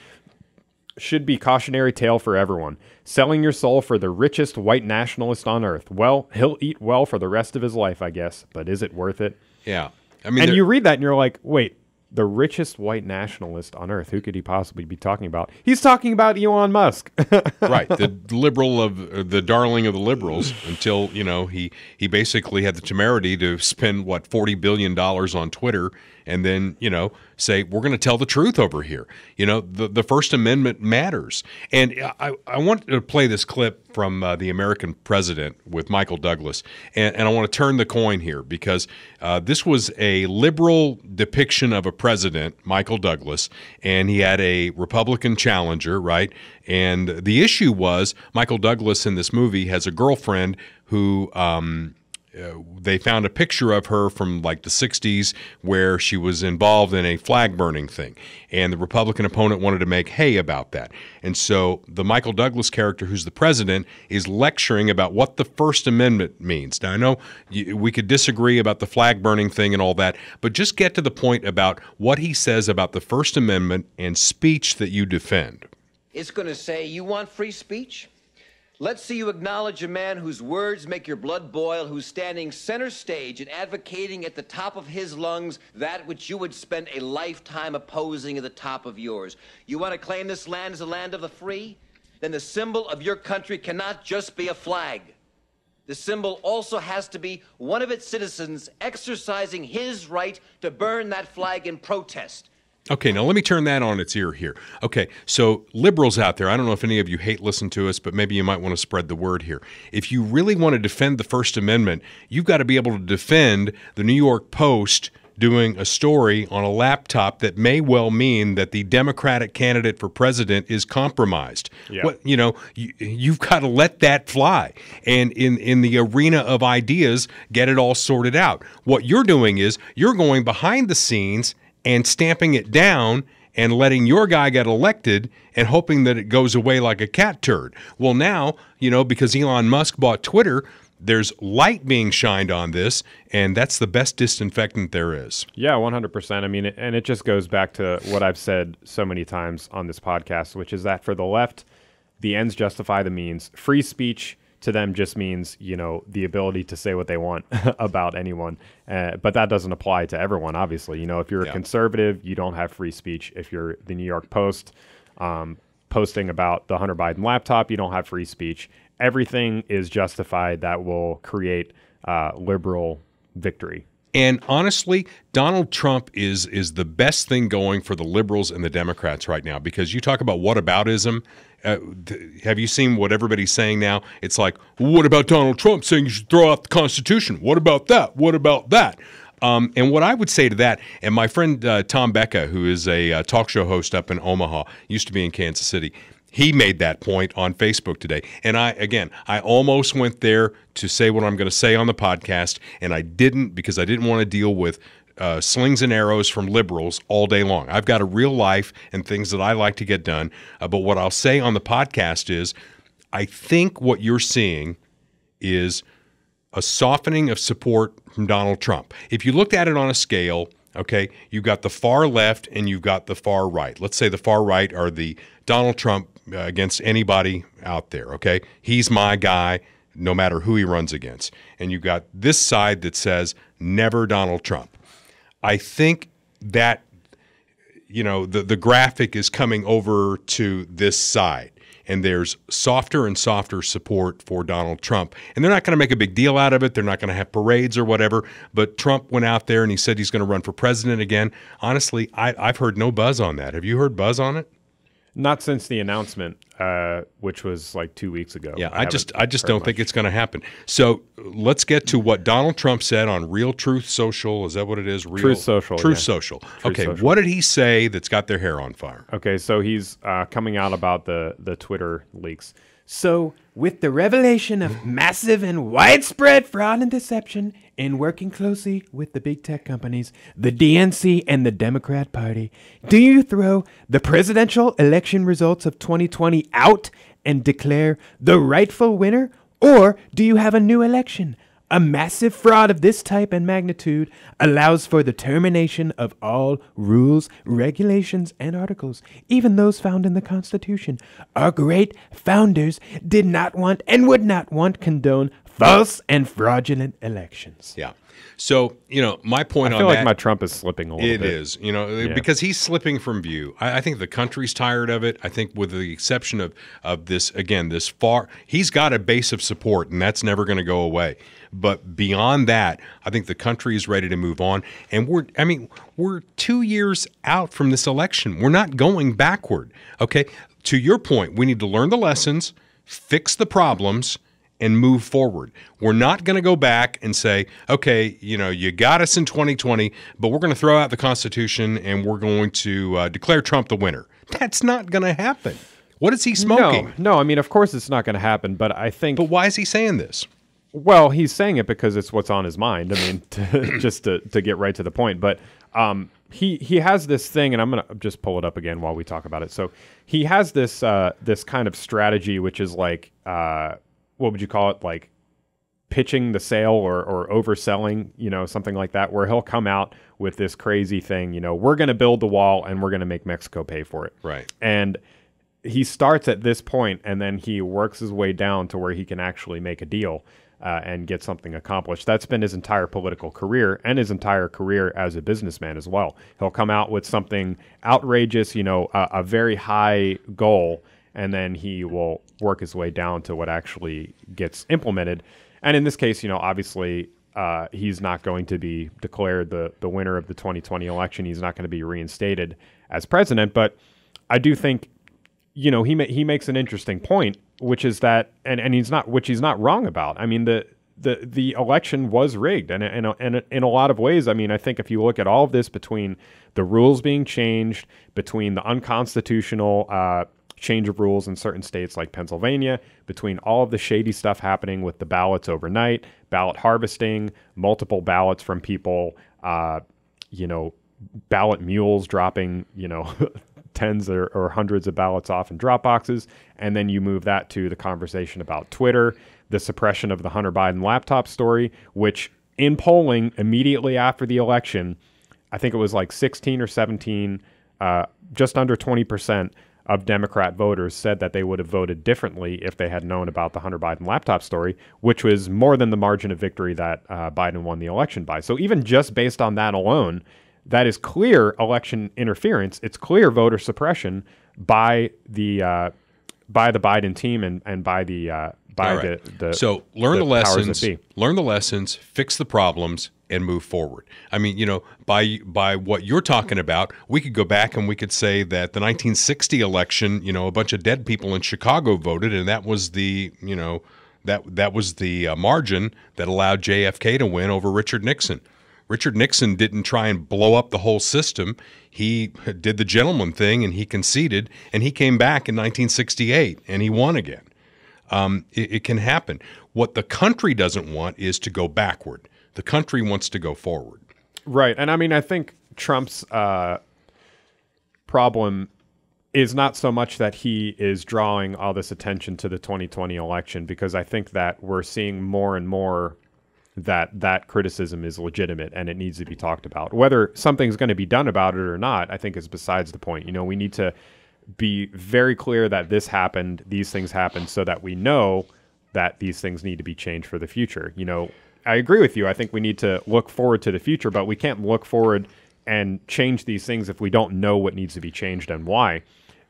S3: should be cautionary tale for everyone. Selling your soul for the richest white nationalist on earth. Well, he'll eat well for the rest of his life, I guess, but is it worth it?
S1: Yeah. I mean,
S3: and you read that and you're like, wait, the richest white nationalist on earth, who could he possibly be talking about? He's talking about Elon Musk.
S1: right the liberal of uh, the darling of the liberals until you know he he basically had the temerity to spend what 40 billion dollars on twitter and then you know say we're going to tell the truth over here you know the the first amendment matters and i i want to play this clip from uh, the american president with michael douglas. And, and i want to turn the coin here because uh, this was a liberal depiction of a president michael douglas and he had a republican challenger right? And the issue was Michael Douglas in this movie has a girlfriend who um, uh, they found a picture of her from like the 60s where she was involved in a flag burning thing. And the Republican opponent wanted to make hay about that. And so the Michael Douglas character, who's the president, is lecturing about what the First Amendment means. Now, I know we could disagree about the flag burning thing and all that, but just get to the point about what he says about the First Amendment and speech that you defend.
S6: It's going to say, You want free speech? Let's see you acknowledge a man whose words make your blood boil, who's standing center stage and advocating at the top of his lungs that which you would spend a lifetime opposing at the top of yours. You want to claim this land as a land of the free? Then the symbol of your country cannot just be a flag. The symbol also has to be one of its citizens exercising his right to burn that flag in protest.
S1: Okay, now let me turn that on its ear here. Okay, so liberals out there, I don't know if any of you hate listen to us, but maybe you might want to spread the word here. If you really want to defend the First Amendment, you've got to be able to defend the New York Post doing a story on a laptop that may well mean that the Democratic candidate for president is compromised.
S3: Yeah.
S1: What you know, you, you've got to let that fly, and in in the arena of ideas, get it all sorted out. What you're doing is you're going behind the scenes and stamping it down and letting your guy get elected and hoping that it goes away like a cat turd. Well, now, you know, because Elon Musk bought Twitter, there's light being shined on this, and that's the best disinfectant there is.
S3: Yeah, 100%. I mean, and it just goes back to what I've said so many times on this podcast, which is that for the left, the ends justify the means. Free speech to them just means, you know, the ability to say what they want about anyone. Uh, but that doesn't apply to everyone, obviously. You know, if you're
S1: Yeah.
S3: a conservative, you don't have free speech. If you're the New York Post, um, posting about the Hunter Biden laptop, you don't have free speech. Everything is justified that will create uh, liberal victory.
S1: And honestly, Donald Trump is is the best thing going for the liberals and the Democrats right now because you talk about whataboutism. Uh, have you seen what everybody's saying now? It's like, what about Donald Trump saying you should throw out the Constitution? What about that? What about that? Um, and what I would say to that, and my friend uh, Tom Becka, who is a uh, talk show host up in Omaha, used to be in Kansas City. He made that point on Facebook today. And I, again, I almost went there to say what I'm going to say on the podcast, and I didn't because I didn't want to deal with uh, slings and arrows from liberals all day long. I've got a real life and things that I like to get done. Uh, but what I'll say on the podcast is I think what you're seeing is a softening of support from Donald Trump. If you looked at it on a scale, okay, you've got the far left and you've got the far right. Let's say the far right are the Donald Trump uh, against anybody out there, okay? He's my guy no matter who he runs against. And you've got this side that says never Donald Trump. I think that you know the the graphic is coming over to this side and there's softer and softer support for Donald Trump and they're not going to make a big deal out of it they're not going to have parades or whatever but Trump went out there and he said he's going to run for president again honestly I, I've heard no buzz on that have you heard buzz on it
S3: Not since the announcement, uh, which was like two weeks ago.
S1: Yeah, I,
S3: haven't
S1: just I just don't
S3: much.
S1: think it's going to happen. So let's get to what Donald Trump said on Real Truth Social. Is that what it is? Real
S3: Truth Social,
S1: Truth
S3: yeah.
S1: Social. okay,
S3: Social.
S1: what did he say that's got their hair on fire?
S3: Okay, so he's uh, coming out about the the Twitter leaks.
S7: So, with the revelation of massive and widespread fraud and deception, in working closely with the big tech companies, the DNC, and the Democrat Party, do you throw the presidential election results of 2020 out and declare the rightful winner? Or do you have a new election? A massive fraud of this type and magnitude allows for the termination of all rules, regulations, and articles, even those found in the Constitution. Our great founders did not want and would not want condone false and fraudulent elections.
S1: Yeah. So you know my point
S3: I
S1: on
S3: feel like
S1: that.
S3: my Trump is slipping a little
S1: It
S3: bit.
S1: is, you know, because he's slipping from view. I, I think the country's tired of it. I think, with the exception of of this, again, this far, he's got a base of support, and that's never going to go away. But beyond that, I think the country is ready to move on. And we're, I mean, we're two years out from this election. We're not going backward. Okay. To your point, we need to learn the lessons, fix the problems, and move forward. We're not going to go back and say, okay, you know, you got us in 2020, but we're going to throw out the Constitution and we're going to uh, declare Trump the winner. That's not going to happen. What is he smoking?
S3: No, no. I mean, of course, it's not going to happen. But I think,
S1: But why is he saying this?
S3: well, he's saying it because it's what's on his mind. I mean, to, just to, to get right to the point. But um, he he has this thing, and I'm gonna just pull it up again while we talk about it. So he has this uh, this kind of strategy, which is like, uh, what would you call it? Like pitching the sale or, or overselling, you know, something like that, where he'll come out with this crazy thing, you know, we're going to build the wall and we're going to make Mexico pay for it.
S1: Right.
S3: And he starts at this point and then he works his way down to where he can actually make a deal uh, and get something accomplished. That's been his entire political career and his entire career as a businessman as well. He'll come out with something outrageous, you know, a, a very high goal, and then he will work his way down to what actually gets implemented. And in this case, you know, obviously, uh, he's not going to be declared the the winner of the 2020 election. He's not going to be reinstated as president. But I do think, you know, he ma- he makes an interesting point, which is that, and, and he's not, which he's not wrong about. I mean, the the the election was rigged, and and and in a lot of ways, I mean, I think if you look at all of this between the rules being changed, between the unconstitutional. Uh, change of rules in certain states like Pennsylvania, between all of the shady stuff happening with the ballots overnight, ballot harvesting, multiple ballots from people, uh, you know, ballot mules dropping, you know, tens or, or, hundreds of ballots off in drop boxes. And then you move that to the conversation about Twitter, the suppression of the Hunter Biden laptop story, which in polling immediately after the election, I think it was like 16 or 17, uh, just under 20% of Democrat voters said that they would have voted differently if they had known about the Hunter Biden laptop story, which was more than the margin of victory that uh, Biden won the election by. So even just based on that alone, that is clear election interference. It's clear voter suppression by the uh, by the Biden team and, and by the uh, by right. the, the
S1: so learn the, the lessons, learn the lessons, fix the problems, and move forward. I mean, you know, by by what you're talking about, we could go back and we could say that the 1960 election, you know, a bunch of dead people in Chicago voted, and that was the, you know, that that was the uh, margin that allowed JFK to win over Richard Nixon. Richard Nixon didn't try and blow up the whole system. He did the gentleman thing and he conceded, and he came back in 1968 and he won again. Um, it, it can happen. What the country doesn't want is to go backward. The country wants to go forward.
S3: Right. And I mean, I think Trump's uh, problem is not so much that he is drawing all this attention to the 2020 election, because I think that we're seeing more and more that that criticism is legitimate and it needs to be talked about. Whether something's going to be done about it or not, I think is besides the point. You know, we need to be very clear that this happened, these things happened, so that we know that these things need to be changed for the future. You know, I agree with you. I think we need to look forward to the future, but we can't look forward and change these things if we don't know what needs to be changed and why.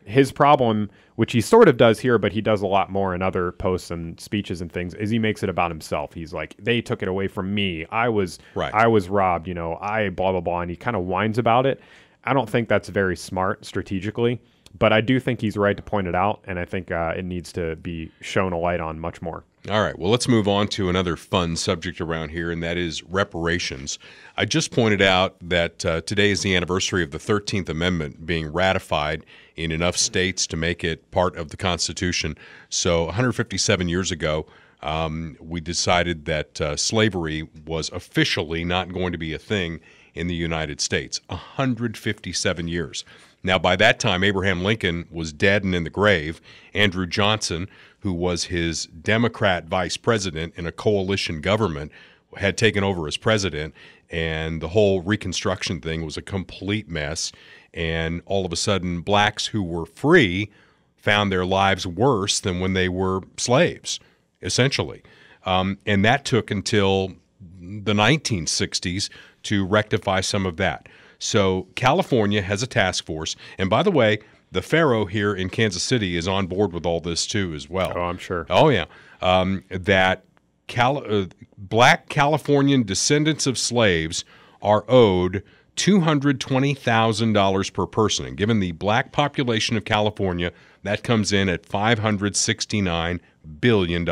S3: His problem, which he sort of does here, but he does a lot more in other posts and speeches and things, is he makes it about himself. He's like, they took it away from me. I was right. I was robbed, you know, I blah blah blah and he kind of whines about it. I don't think that's very smart strategically, but I do think he's right to point it out, and I think uh, it needs to be shown a light on much more.
S1: All right, well, let's move on to another fun subject around here, and that is reparations. I just pointed out that uh, today is the anniversary of the 13th Amendment being ratified in enough states to make it part of the Constitution. So, 157 years ago, um, we decided that uh, slavery was officially not going to be a thing in the United States. 157 years. Now, by that time, Abraham Lincoln was dead and in the grave. Andrew Johnson, who was his Democrat vice president in a coalition government, had taken over as president, and the whole Reconstruction thing was a complete mess. And all of a sudden, blacks who were free found their lives worse than when they were slaves, essentially. Um, and that took until the 1960s to rectify some of that. So California has a task force. And by the way, the Pharaoh here in Kansas City is on board with all this too, as well.
S3: Oh, I'm sure.
S1: Oh, yeah. Um, that Cal- uh, black Californian descendants of slaves are owed $220,000 per person. And given the black population of California, that comes in at $569 billion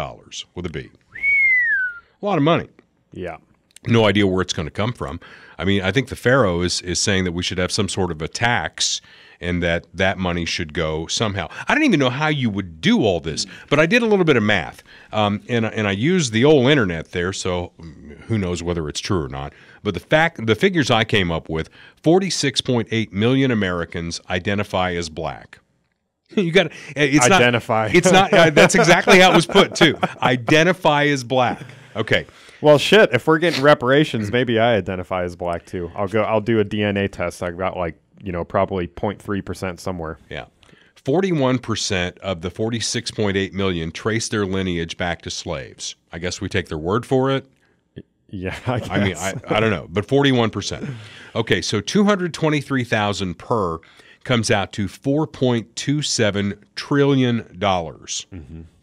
S1: with a B. A lot of money.
S3: Yeah.
S1: No idea where it's going to come from. I mean, I think the Pharaoh is, is saying that we should have some sort of a tax and that that money should go somehow. I don't even know how you would do all this, but I did a little bit of math, um, and and I used the old internet there, so who knows whether it's true or not. But the fact, the figures I came up with: forty-six point eight million Americans identify as black. You got it's
S3: identify.
S1: Not, it's not. Uh, that's exactly how it was put too. Identify as black. Okay.
S3: Well, shit. If we're getting reparations, maybe I identify as black too. I'll go. I'll do a DNA test. I've got like you know, probably 0.3% somewhere.
S1: Yeah. 41% of the 46.8 million trace their lineage back to slaves. I guess we take their word for it.
S3: Yeah, I,
S1: I mean, I, I don't know, but 41%. Okay, so 223,000 per comes out to $4.27 trillion. dollars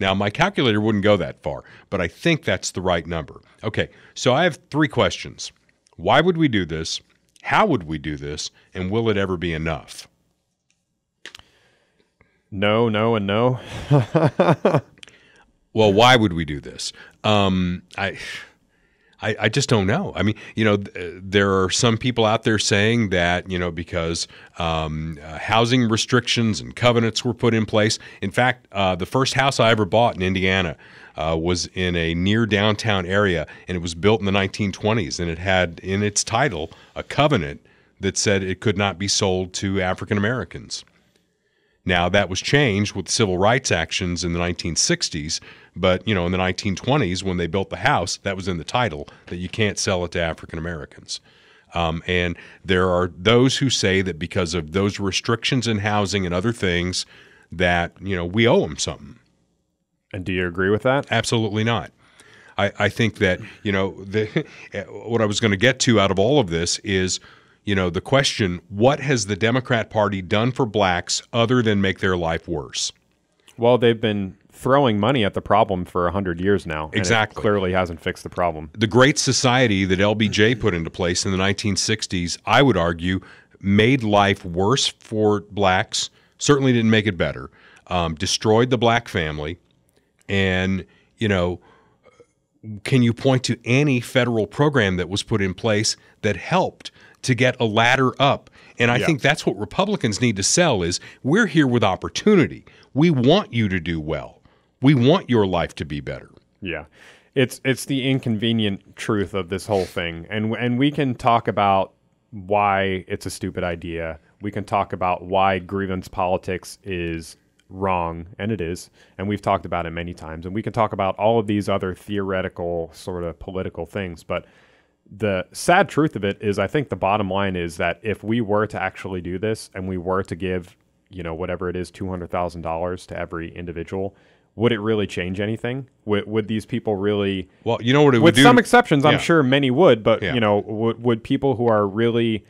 S1: Now, my calculator wouldn't go that far, but I think that's the right number. Okay, so I have three questions. Why would we do this? How would we do this? And will it ever be enough?
S3: No, no, and no.
S1: Well, why would we do this? Um, I, I, I just don't know. I mean, you know, th- there are some people out there saying that you know because um, uh, housing restrictions and covenants were put in place. In fact, uh, the first house I ever bought in Indiana uh, was in a near downtown area, and it was built in the 1920s, and it had in its title a covenant that said it could not be sold to African Americans. Now that was changed with civil rights actions in the 1960s, but you know in the 1920s when they built the house, that was in the title that you can't sell it to African Americans. Um, and there are those who say that because of those restrictions in housing and other things, that you know we owe them something.
S3: And do you agree with that?
S1: Absolutely not. I, I think that you know the, what I was going to get to out of all of this is you know the question: What has the Democrat Party done for blacks other than make their life worse?
S3: Well, they've been throwing money at the problem for 100 years now.
S1: Exactly.
S3: clearly hasn't fixed the problem.
S1: the Great Society that LBJ put into place in the 1960s, I would argue, made life worse for blacks. Certainly didn't make it better. Um, destroyed the black family, and you know, can you point to any federal program that was put in place that helped to get a ladder up? And I
S3: Yeah.
S1: think that's what Republicans need to sell is we're here with opportunity. We want you to do well. We want your life to be better.
S3: Yeah. It's it's the inconvenient truth of this whole thing. And and we can talk about why it's a stupid idea. We can talk about why grievance politics is wrong and it is. And we've talked about it many times. And we can talk about all of these other theoretical sort of political things, but the sad truth of it is I think the bottom line is that if we were to actually do this and we were to give, you know, whatever it is, $200,000 to every individual, would it really change anything? Would, would these people really
S1: Well, you know what it would
S3: with
S1: do?
S3: some exceptions, I'm sure many would, but
S1: Yeah.
S3: you know, would, would people who are really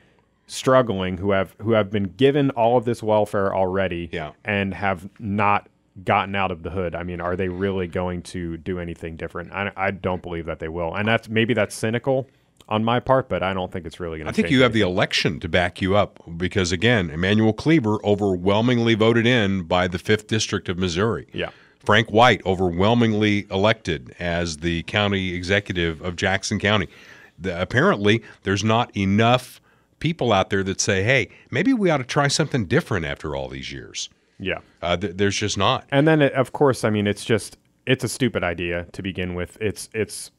S3: struggling, who have who have been given all of this welfare already,
S1: Yeah.
S3: and have not gotten out of the hood? I mean, are they really going to do anything different? I, I don't believe that they will, and that's maybe that's cynical on my part, but I don't think it's really going to.
S1: I think you have the election to back you up because, again, Emanuel Cleaver overwhelmingly voted in by the 5th District of Missouri.
S3: Yeah.
S1: Frank White overwhelmingly elected as the county executive of Jackson County. The, apparently, there's not enough people out there that say, hey, maybe we ought to try something different after all these years.
S3: yeah.
S1: Uh, th- there's just not.
S3: And then, it, of course, I mean, it's just it's a stupid idea to begin with. It's it's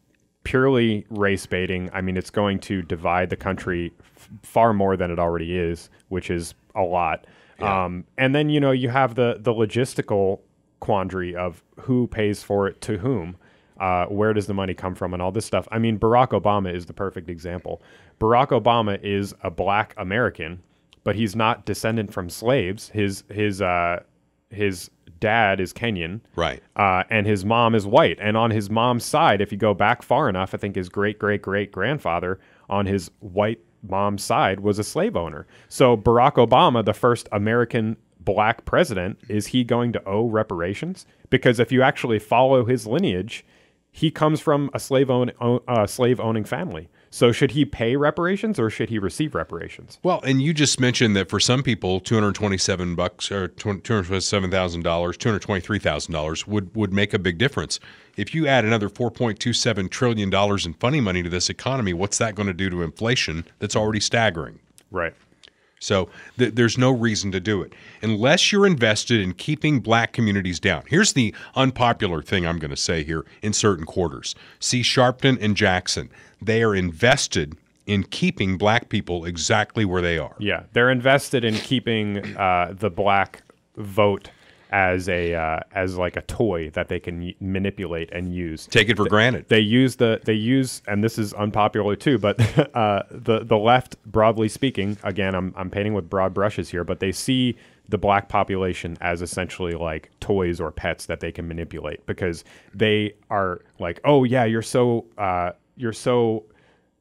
S3: purely race baiting. I mean, it's going to divide the country f- far more than it already is, which is a lot. Um, and then you know you have the the logistical quandary of who pays for it to whom. Uh, where does the money come from and all this stuff? I mean, Barack Obama is the perfect example. Barack Obama is a black American, but he's not descendant from slaves. His his uh, his dad is Kenyan,
S1: Right.
S3: uh, and his mom is white. And on his mom's side, if you go back far enough, I think his great great great grandfather on his white mom's side was a slave owner. So Barack Obama, the first American black president, is he going to owe reparations? Because if you actually follow his lineage, he comes from a slave own own- uh, slave owning family. So should he pay reparations or should he receive reparations?
S1: Well, and you just mentioned that for some people, two hundred twenty-seven bucks or two hundred twenty-seven thousand dollars, two hundred twenty-three thousand dollars would would make a big difference. If you add another four point two seven trillion dollars in funny money to this economy, what's that going to do to inflation? That's already staggering.
S3: Right.
S1: So th- there's no reason to do it unless you're invested in keeping black communities down. Here's the unpopular thing I'm going to say here in certain quarters. See Sharpton and Jackson. They are invested in keeping black people exactly where they are.
S3: Yeah, they're invested in keeping uh, the black vote as a uh, as like a toy that they can y- manipulate and use.
S1: Take it for granted.
S3: They use the they use and this is unpopular too, but uh, the the left broadly speaking, again, I'm I'm painting with broad brushes here, but they see the black population as essentially like toys or pets that they can manipulate because they are like, oh yeah, you're so uh, you're so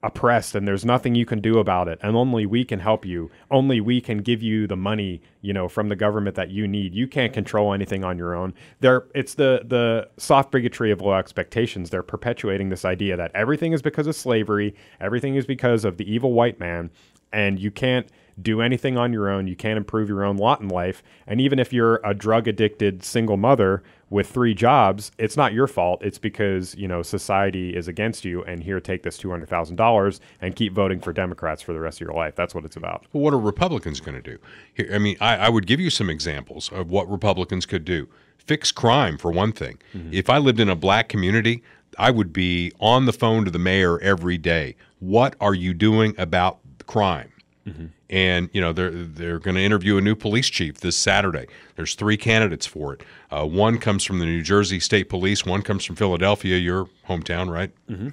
S3: oppressed and there's nothing you can do about it and only we can help you. Only we can give you the money you know from the government that you need. You can't control anything on your own. There it's the the soft bigotry of low expectations. They're perpetuating this idea that everything is because of slavery everything is because of the evil white man and you can't do anything on your own you can't improve your own lot in life and even if you're a drug addicted single mother with three jobs, it's not your fault. It's because you know society is against you, and here, take this two hundred thousand dollars and keep voting for Democrats for the rest of your life. That's what it's about.
S1: Well, what are Republicans going to do? Here, I mean, I, I, would give you some examples of what Republicans could do. Fix crime for one thing. Mm-hmm. If I lived in a black community, I would be on the phone to the mayor every day. What are you doing about crime? Mm-hmm and you know they're they're going to interview a new police chief this Saturday. There's three candidates for it. Uh, one comes from the New Jersey State Police. One comes from Philadelphia, your hometown, right? Mm-hmm.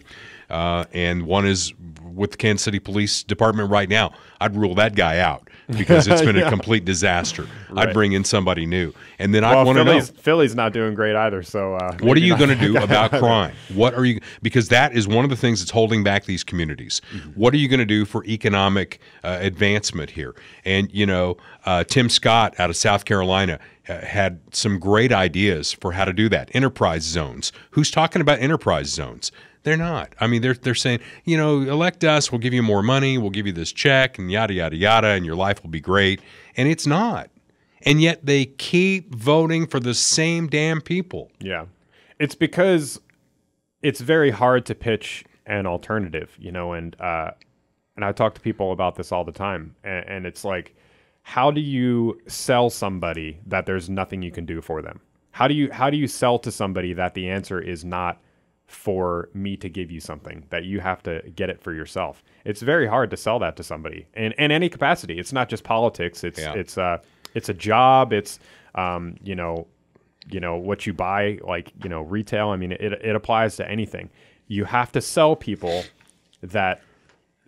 S1: Uh, and one is with the Kansas City Police Department right now. I'd rule that guy out because it's been yeah. a complete disaster. Right. I'd bring in somebody new, and then well, I want to know
S3: Philly's not doing great either. So uh,
S1: what are you going to do about crime? What are you because that is one of the things that's holding back these communities. Mm-hmm. What are you going to do for economic uh, advancement here? And you know, uh, Tim Scott out of South Carolina uh, had some great ideas for how to do that. Enterprise zones. Who's talking about enterprise zones? They're not. I mean, they're they're saying, you know, elect us, we'll give you more money, we'll give you this check, and yada yada yada, and your life will be great. And it's not. And yet they keep voting for the same damn people.
S3: Yeah, it's because it's very hard to pitch an alternative, you know, and uh, and I talk to people about this all the time, and, and it's like, how do you sell somebody that there's nothing you can do for them? How do you how do you sell to somebody that the answer is not for me to give you something that you have to get it for yourself. It's very hard to sell that to somebody in, in any capacity. It's not just politics. It's yeah. it's uh it's a job. It's um you know you know what you buy like you know retail. I mean it it applies to anything. You have to sell people that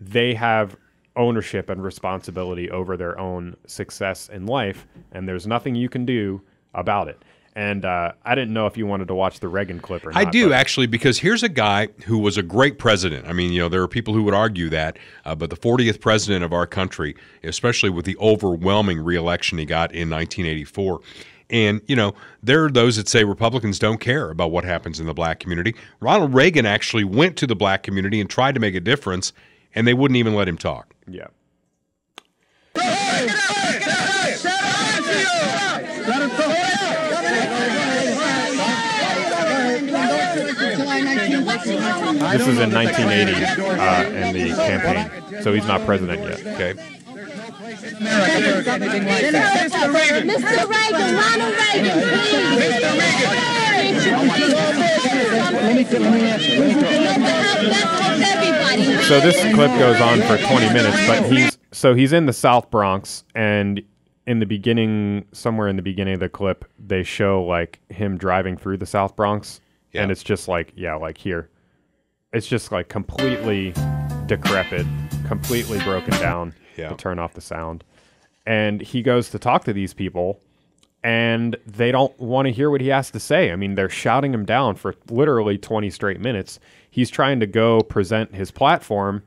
S3: they have ownership and responsibility over their own success in life, and there's nothing you can do about it. And uh, I didn't know if you wanted to watch the Reagan clip or not.
S1: I do but. actually, because here's a guy who was a great president. I mean, you know, there are people who would argue that, uh, but the 40th president of our country, especially with the overwhelming reelection he got in 1984. And, you know, there are those that say Republicans don't care about what happens in the black community. Ronald Reagan actually went to the black community and tried to make a difference, and they wouldn't even let him talk.
S3: Yeah. This is in 1980 uh, in the campaign, so he's not president yet.
S1: Okay.
S8: Mr. Reagan, Ronald Reagan,
S3: please. So this clip goes on for 20 minutes, but he's so he's in the South Bronx, and in the beginning, somewhere in the beginning of the clip, they show like him driving through the South Bronx, yeah. and it's just like yeah, like here, it's just like completely decrepit, completely broken down yeah. to turn off the sound. And he goes to talk to these people and they don't want to hear what he has to say. I mean, they're shouting him down for literally 20 straight minutes. He's trying to go present his platform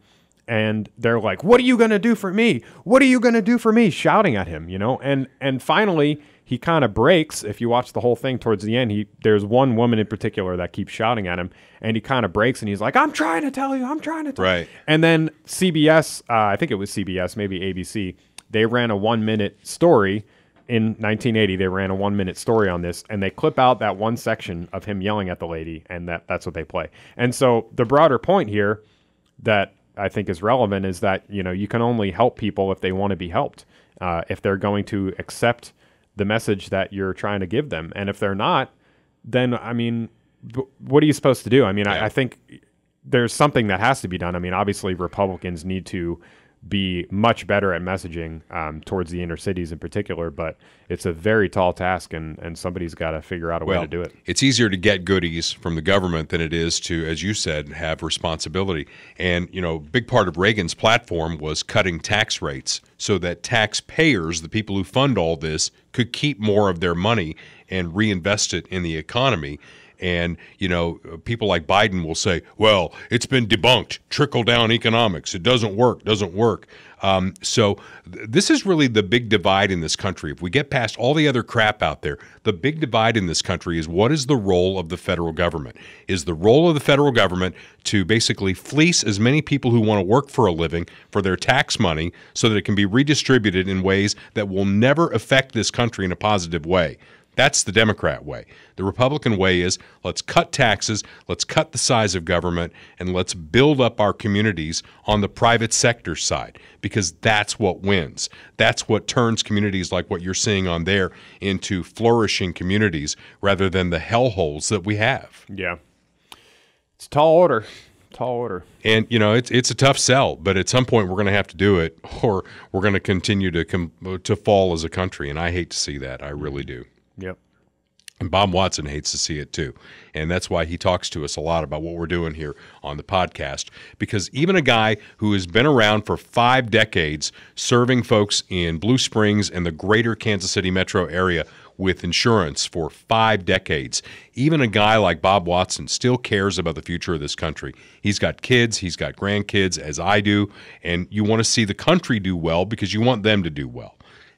S3: and they're like, "What are you going to do for me? What are you going to do for me?" shouting at him, you know? And and finally he kind of breaks. If you watch the whole thing towards the end, he there's one woman in particular that keeps shouting at him, and he kind of breaks and he's like, "I'm trying to tell you, I'm trying to tell."
S1: Right.
S3: You. And then CBS, uh, I think it was CBS, maybe ABC, they ran a one minute story in 1980. They ran a one minute story on this, and they clip out that one section of him yelling at the lady, and that that's what they play. And so the broader point here that I think is relevant is that you know you can only help people if they want to be helped. Uh, if they're going to accept the message that you're trying to give them. And if they're not, then I mean, b- what are you supposed to do? I mean, yeah. I, I, think there's something that has to be done. I mean, obviously, Republicans need to be much better at messaging um, towards the inner cities in particular, but it's a very tall task, and, and somebody's got to figure out a
S1: well,
S3: way to do it.
S1: It's easier to get goodies from the government than it is to, as you said, have responsibility. And, you know, big part of Reagan's platform was cutting tax rates so that taxpayers, the people who fund all this, could keep more of their money and reinvest it in the economy. And, you know, people like Biden will say, well, it's been debunked, trickle down economics. It doesn't work, doesn't work. Um, so th- this is really the big divide in this country. If we get past all the other crap out there, the big divide in this country is what is the role of the federal government? Is the role of the federal government to basically fleece as many people who want to work for a living for their tax money so that it can be redistributed in ways that will never affect this country in a positive way? That's the Democrat way. The Republican way is let's cut taxes, let's cut the size of government, and let's build up our communities on the private sector side because that's what wins. That's what turns communities like what you're seeing on there into flourishing communities rather than the hellholes that we have.
S3: Yeah. It's a tall order. Tall order.
S1: And you know it's it's a tough sell, but at some point we're going to have to do it, or we're going to continue to com- to fall as a country. And I hate to see that. I really mm-hmm. do.
S3: Yep.
S1: And Bob Watson hates to see it too. And that's why he talks to us a lot about what we're doing here on the podcast. Because even a guy who has been around for five decades serving folks in Blue Springs and the greater Kansas City metro area with insurance for five decades, even a guy like Bob Watson still cares about the future of this country. He's got kids, he's got grandkids, as I do. And you want to see the country do well because you want them to do well.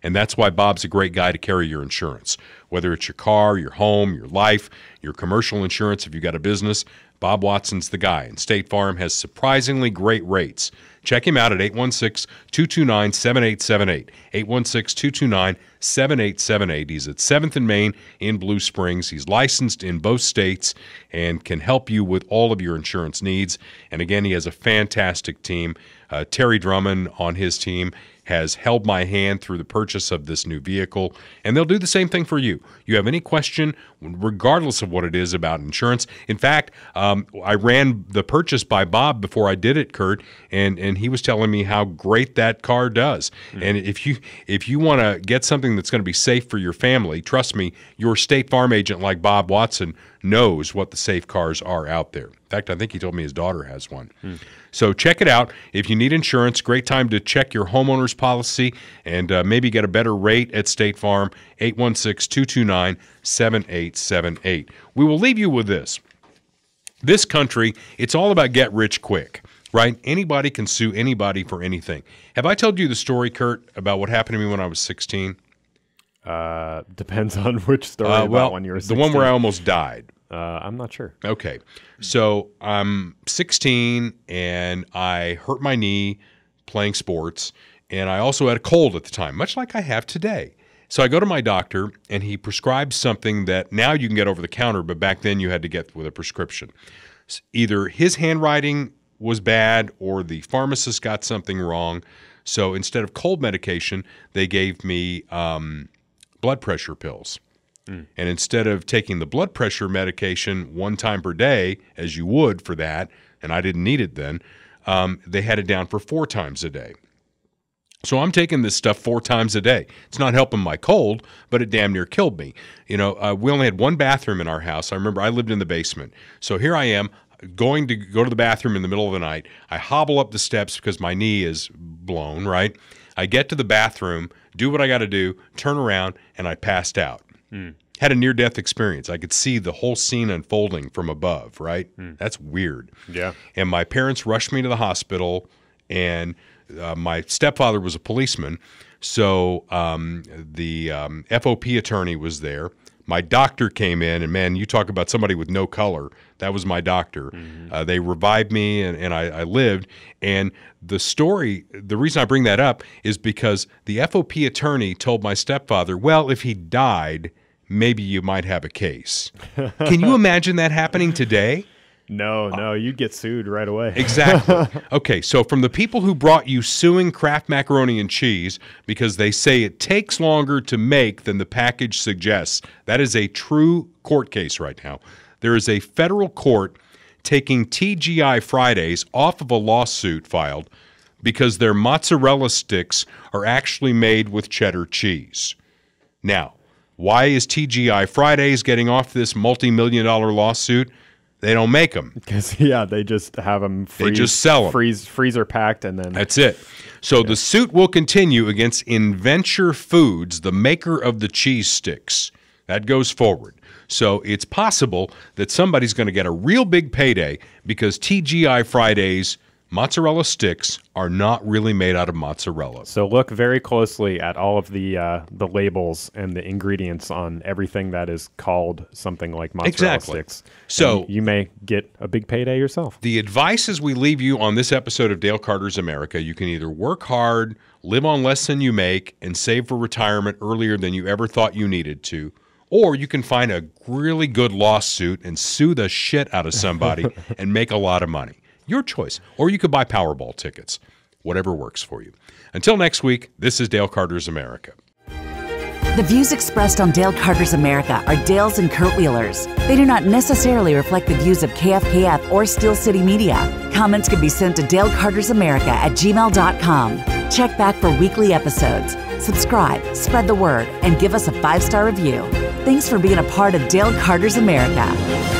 S1: And that's why Bob's a great guy to carry your insurance. Whether it's your car, your home, your life, your commercial insurance, if you've got a business, Bob Watson's the guy. And State Farm has surprisingly great rates. Check him out at 816 229 7878. 816 229 7878. He's at 7th and Main in Blue Springs. He's licensed in both states and can help you with all of your insurance needs. And again, he has a fantastic team. Uh, Terry Drummond on his team has held my hand through the purchase of this new vehicle, and they'll do the same thing for you. You have any question, regardless of what it is about insurance. In fact, um, I ran the purchase by Bob before I did it, Kurt, and and he was telling me how great that car does. And if you if you want to get something that's going to be safe for your family, trust me, your State Farm agent like Bob Watson knows what the safe cars are out there. In fact, I think he told me his daughter has one. So check it out. If you need insurance, great time to check your homeowner's policy and uh, maybe get a better rate at State Farm, 816 229 7878. We will leave you with this. This country, it's all about get rich quick, right? Anybody can sue anybody for anything. Have I told you the story, Kurt, about what happened to me when I was 16?
S3: Uh, depends on which story
S1: Uh,
S3: about
S1: well,
S3: when you were
S1: the one where I almost died.
S3: Uh, I'm not sure.
S1: Okay. So I'm 16 and I hurt my knee playing sports. And I also had a cold at the time, much like I have today. So I go to my doctor and he prescribes something that now you can get over the counter, but back then you had to get with a prescription. Either his handwriting was bad or the pharmacist got something wrong. So instead of cold medication, they gave me um, blood pressure pills. And instead of taking the blood pressure medication one time per day, as you would for that, and I didn't need it then, um, they had it down for four times a day. So I'm taking this stuff four times a day. It's not helping my cold, but it damn near killed me. You know, uh, we only had one bathroom in our house. I remember I lived in the basement. So here I am going to go to the bathroom in the middle of the night. I hobble up the steps because my knee is blown, right? I get to the bathroom, do what I got to do, turn around, and I passed out. Had a near death experience. I could see the whole scene unfolding from above, right? That's weird.
S3: Yeah.
S1: And my parents rushed me to the hospital, and uh, my stepfather was a policeman. So um, the um, FOP attorney was there. My doctor came in, and man, you talk about somebody with no color. That was my doctor. Uh, they revived me, and, and I, I lived. And the story, the reason I bring that up is because the FOP attorney told my stepfather, well, if he died, maybe you might have a case. Can you imagine that happening today?
S3: No, no, you'd get sued right away.
S1: Exactly. okay, so from the people who brought you suing Kraft macaroni and cheese because they say it takes longer to make than the package suggests, that is a true court case right now. There is a federal court taking TGI Fridays off of a lawsuit filed because their mozzarella sticks are actually made with cheddar cheese. Now, why is TGI Fridays getting off this multi million dollar lawsuit? They don't make them.
S3: Because yeah, they just have them. Freeze,
S1: just sell 'em.
S3: freeze freezer packed, and then
S1: That's it. So the suit will continue against Inventure Foods, the maker of the cheese sticks. That goes forward. So it's possible that somebody's going to get a real big payday because TGI Fridays mozzarella sticks are not really made out of mozzarella.
S3: So look very closely at all of the uh, the labels and the ingredients on everything that is called something like mozzarella
S1: Exactly.
S3: sticks.
S1: So-
S3: you may get a big payday yourself.
S1: The advice as we leave you on this episode of Dale Carter's America, you can either work hard, live on less than you make, and save for retirement earlier than you ever thought you needed to, or you can find a really good lawsuit and sue the shit out of somebody and make a lot of money. Your choice. Or you could buy Powerball tickets. Whatever works for you. Until next week, this is Dale Carter's America.
S9: The views expressed on Dale Carter's America are Dale's and Kurt Wheeler's. They do not necessarily reflect the views of KFKF or Steel City Media. Comments can be sent to Dale Carter's America at gmail.com. Check back for weekly episodes. Subscribe, spread the word, and give us a five star review. Thanks for being a part of Dale Carter's America.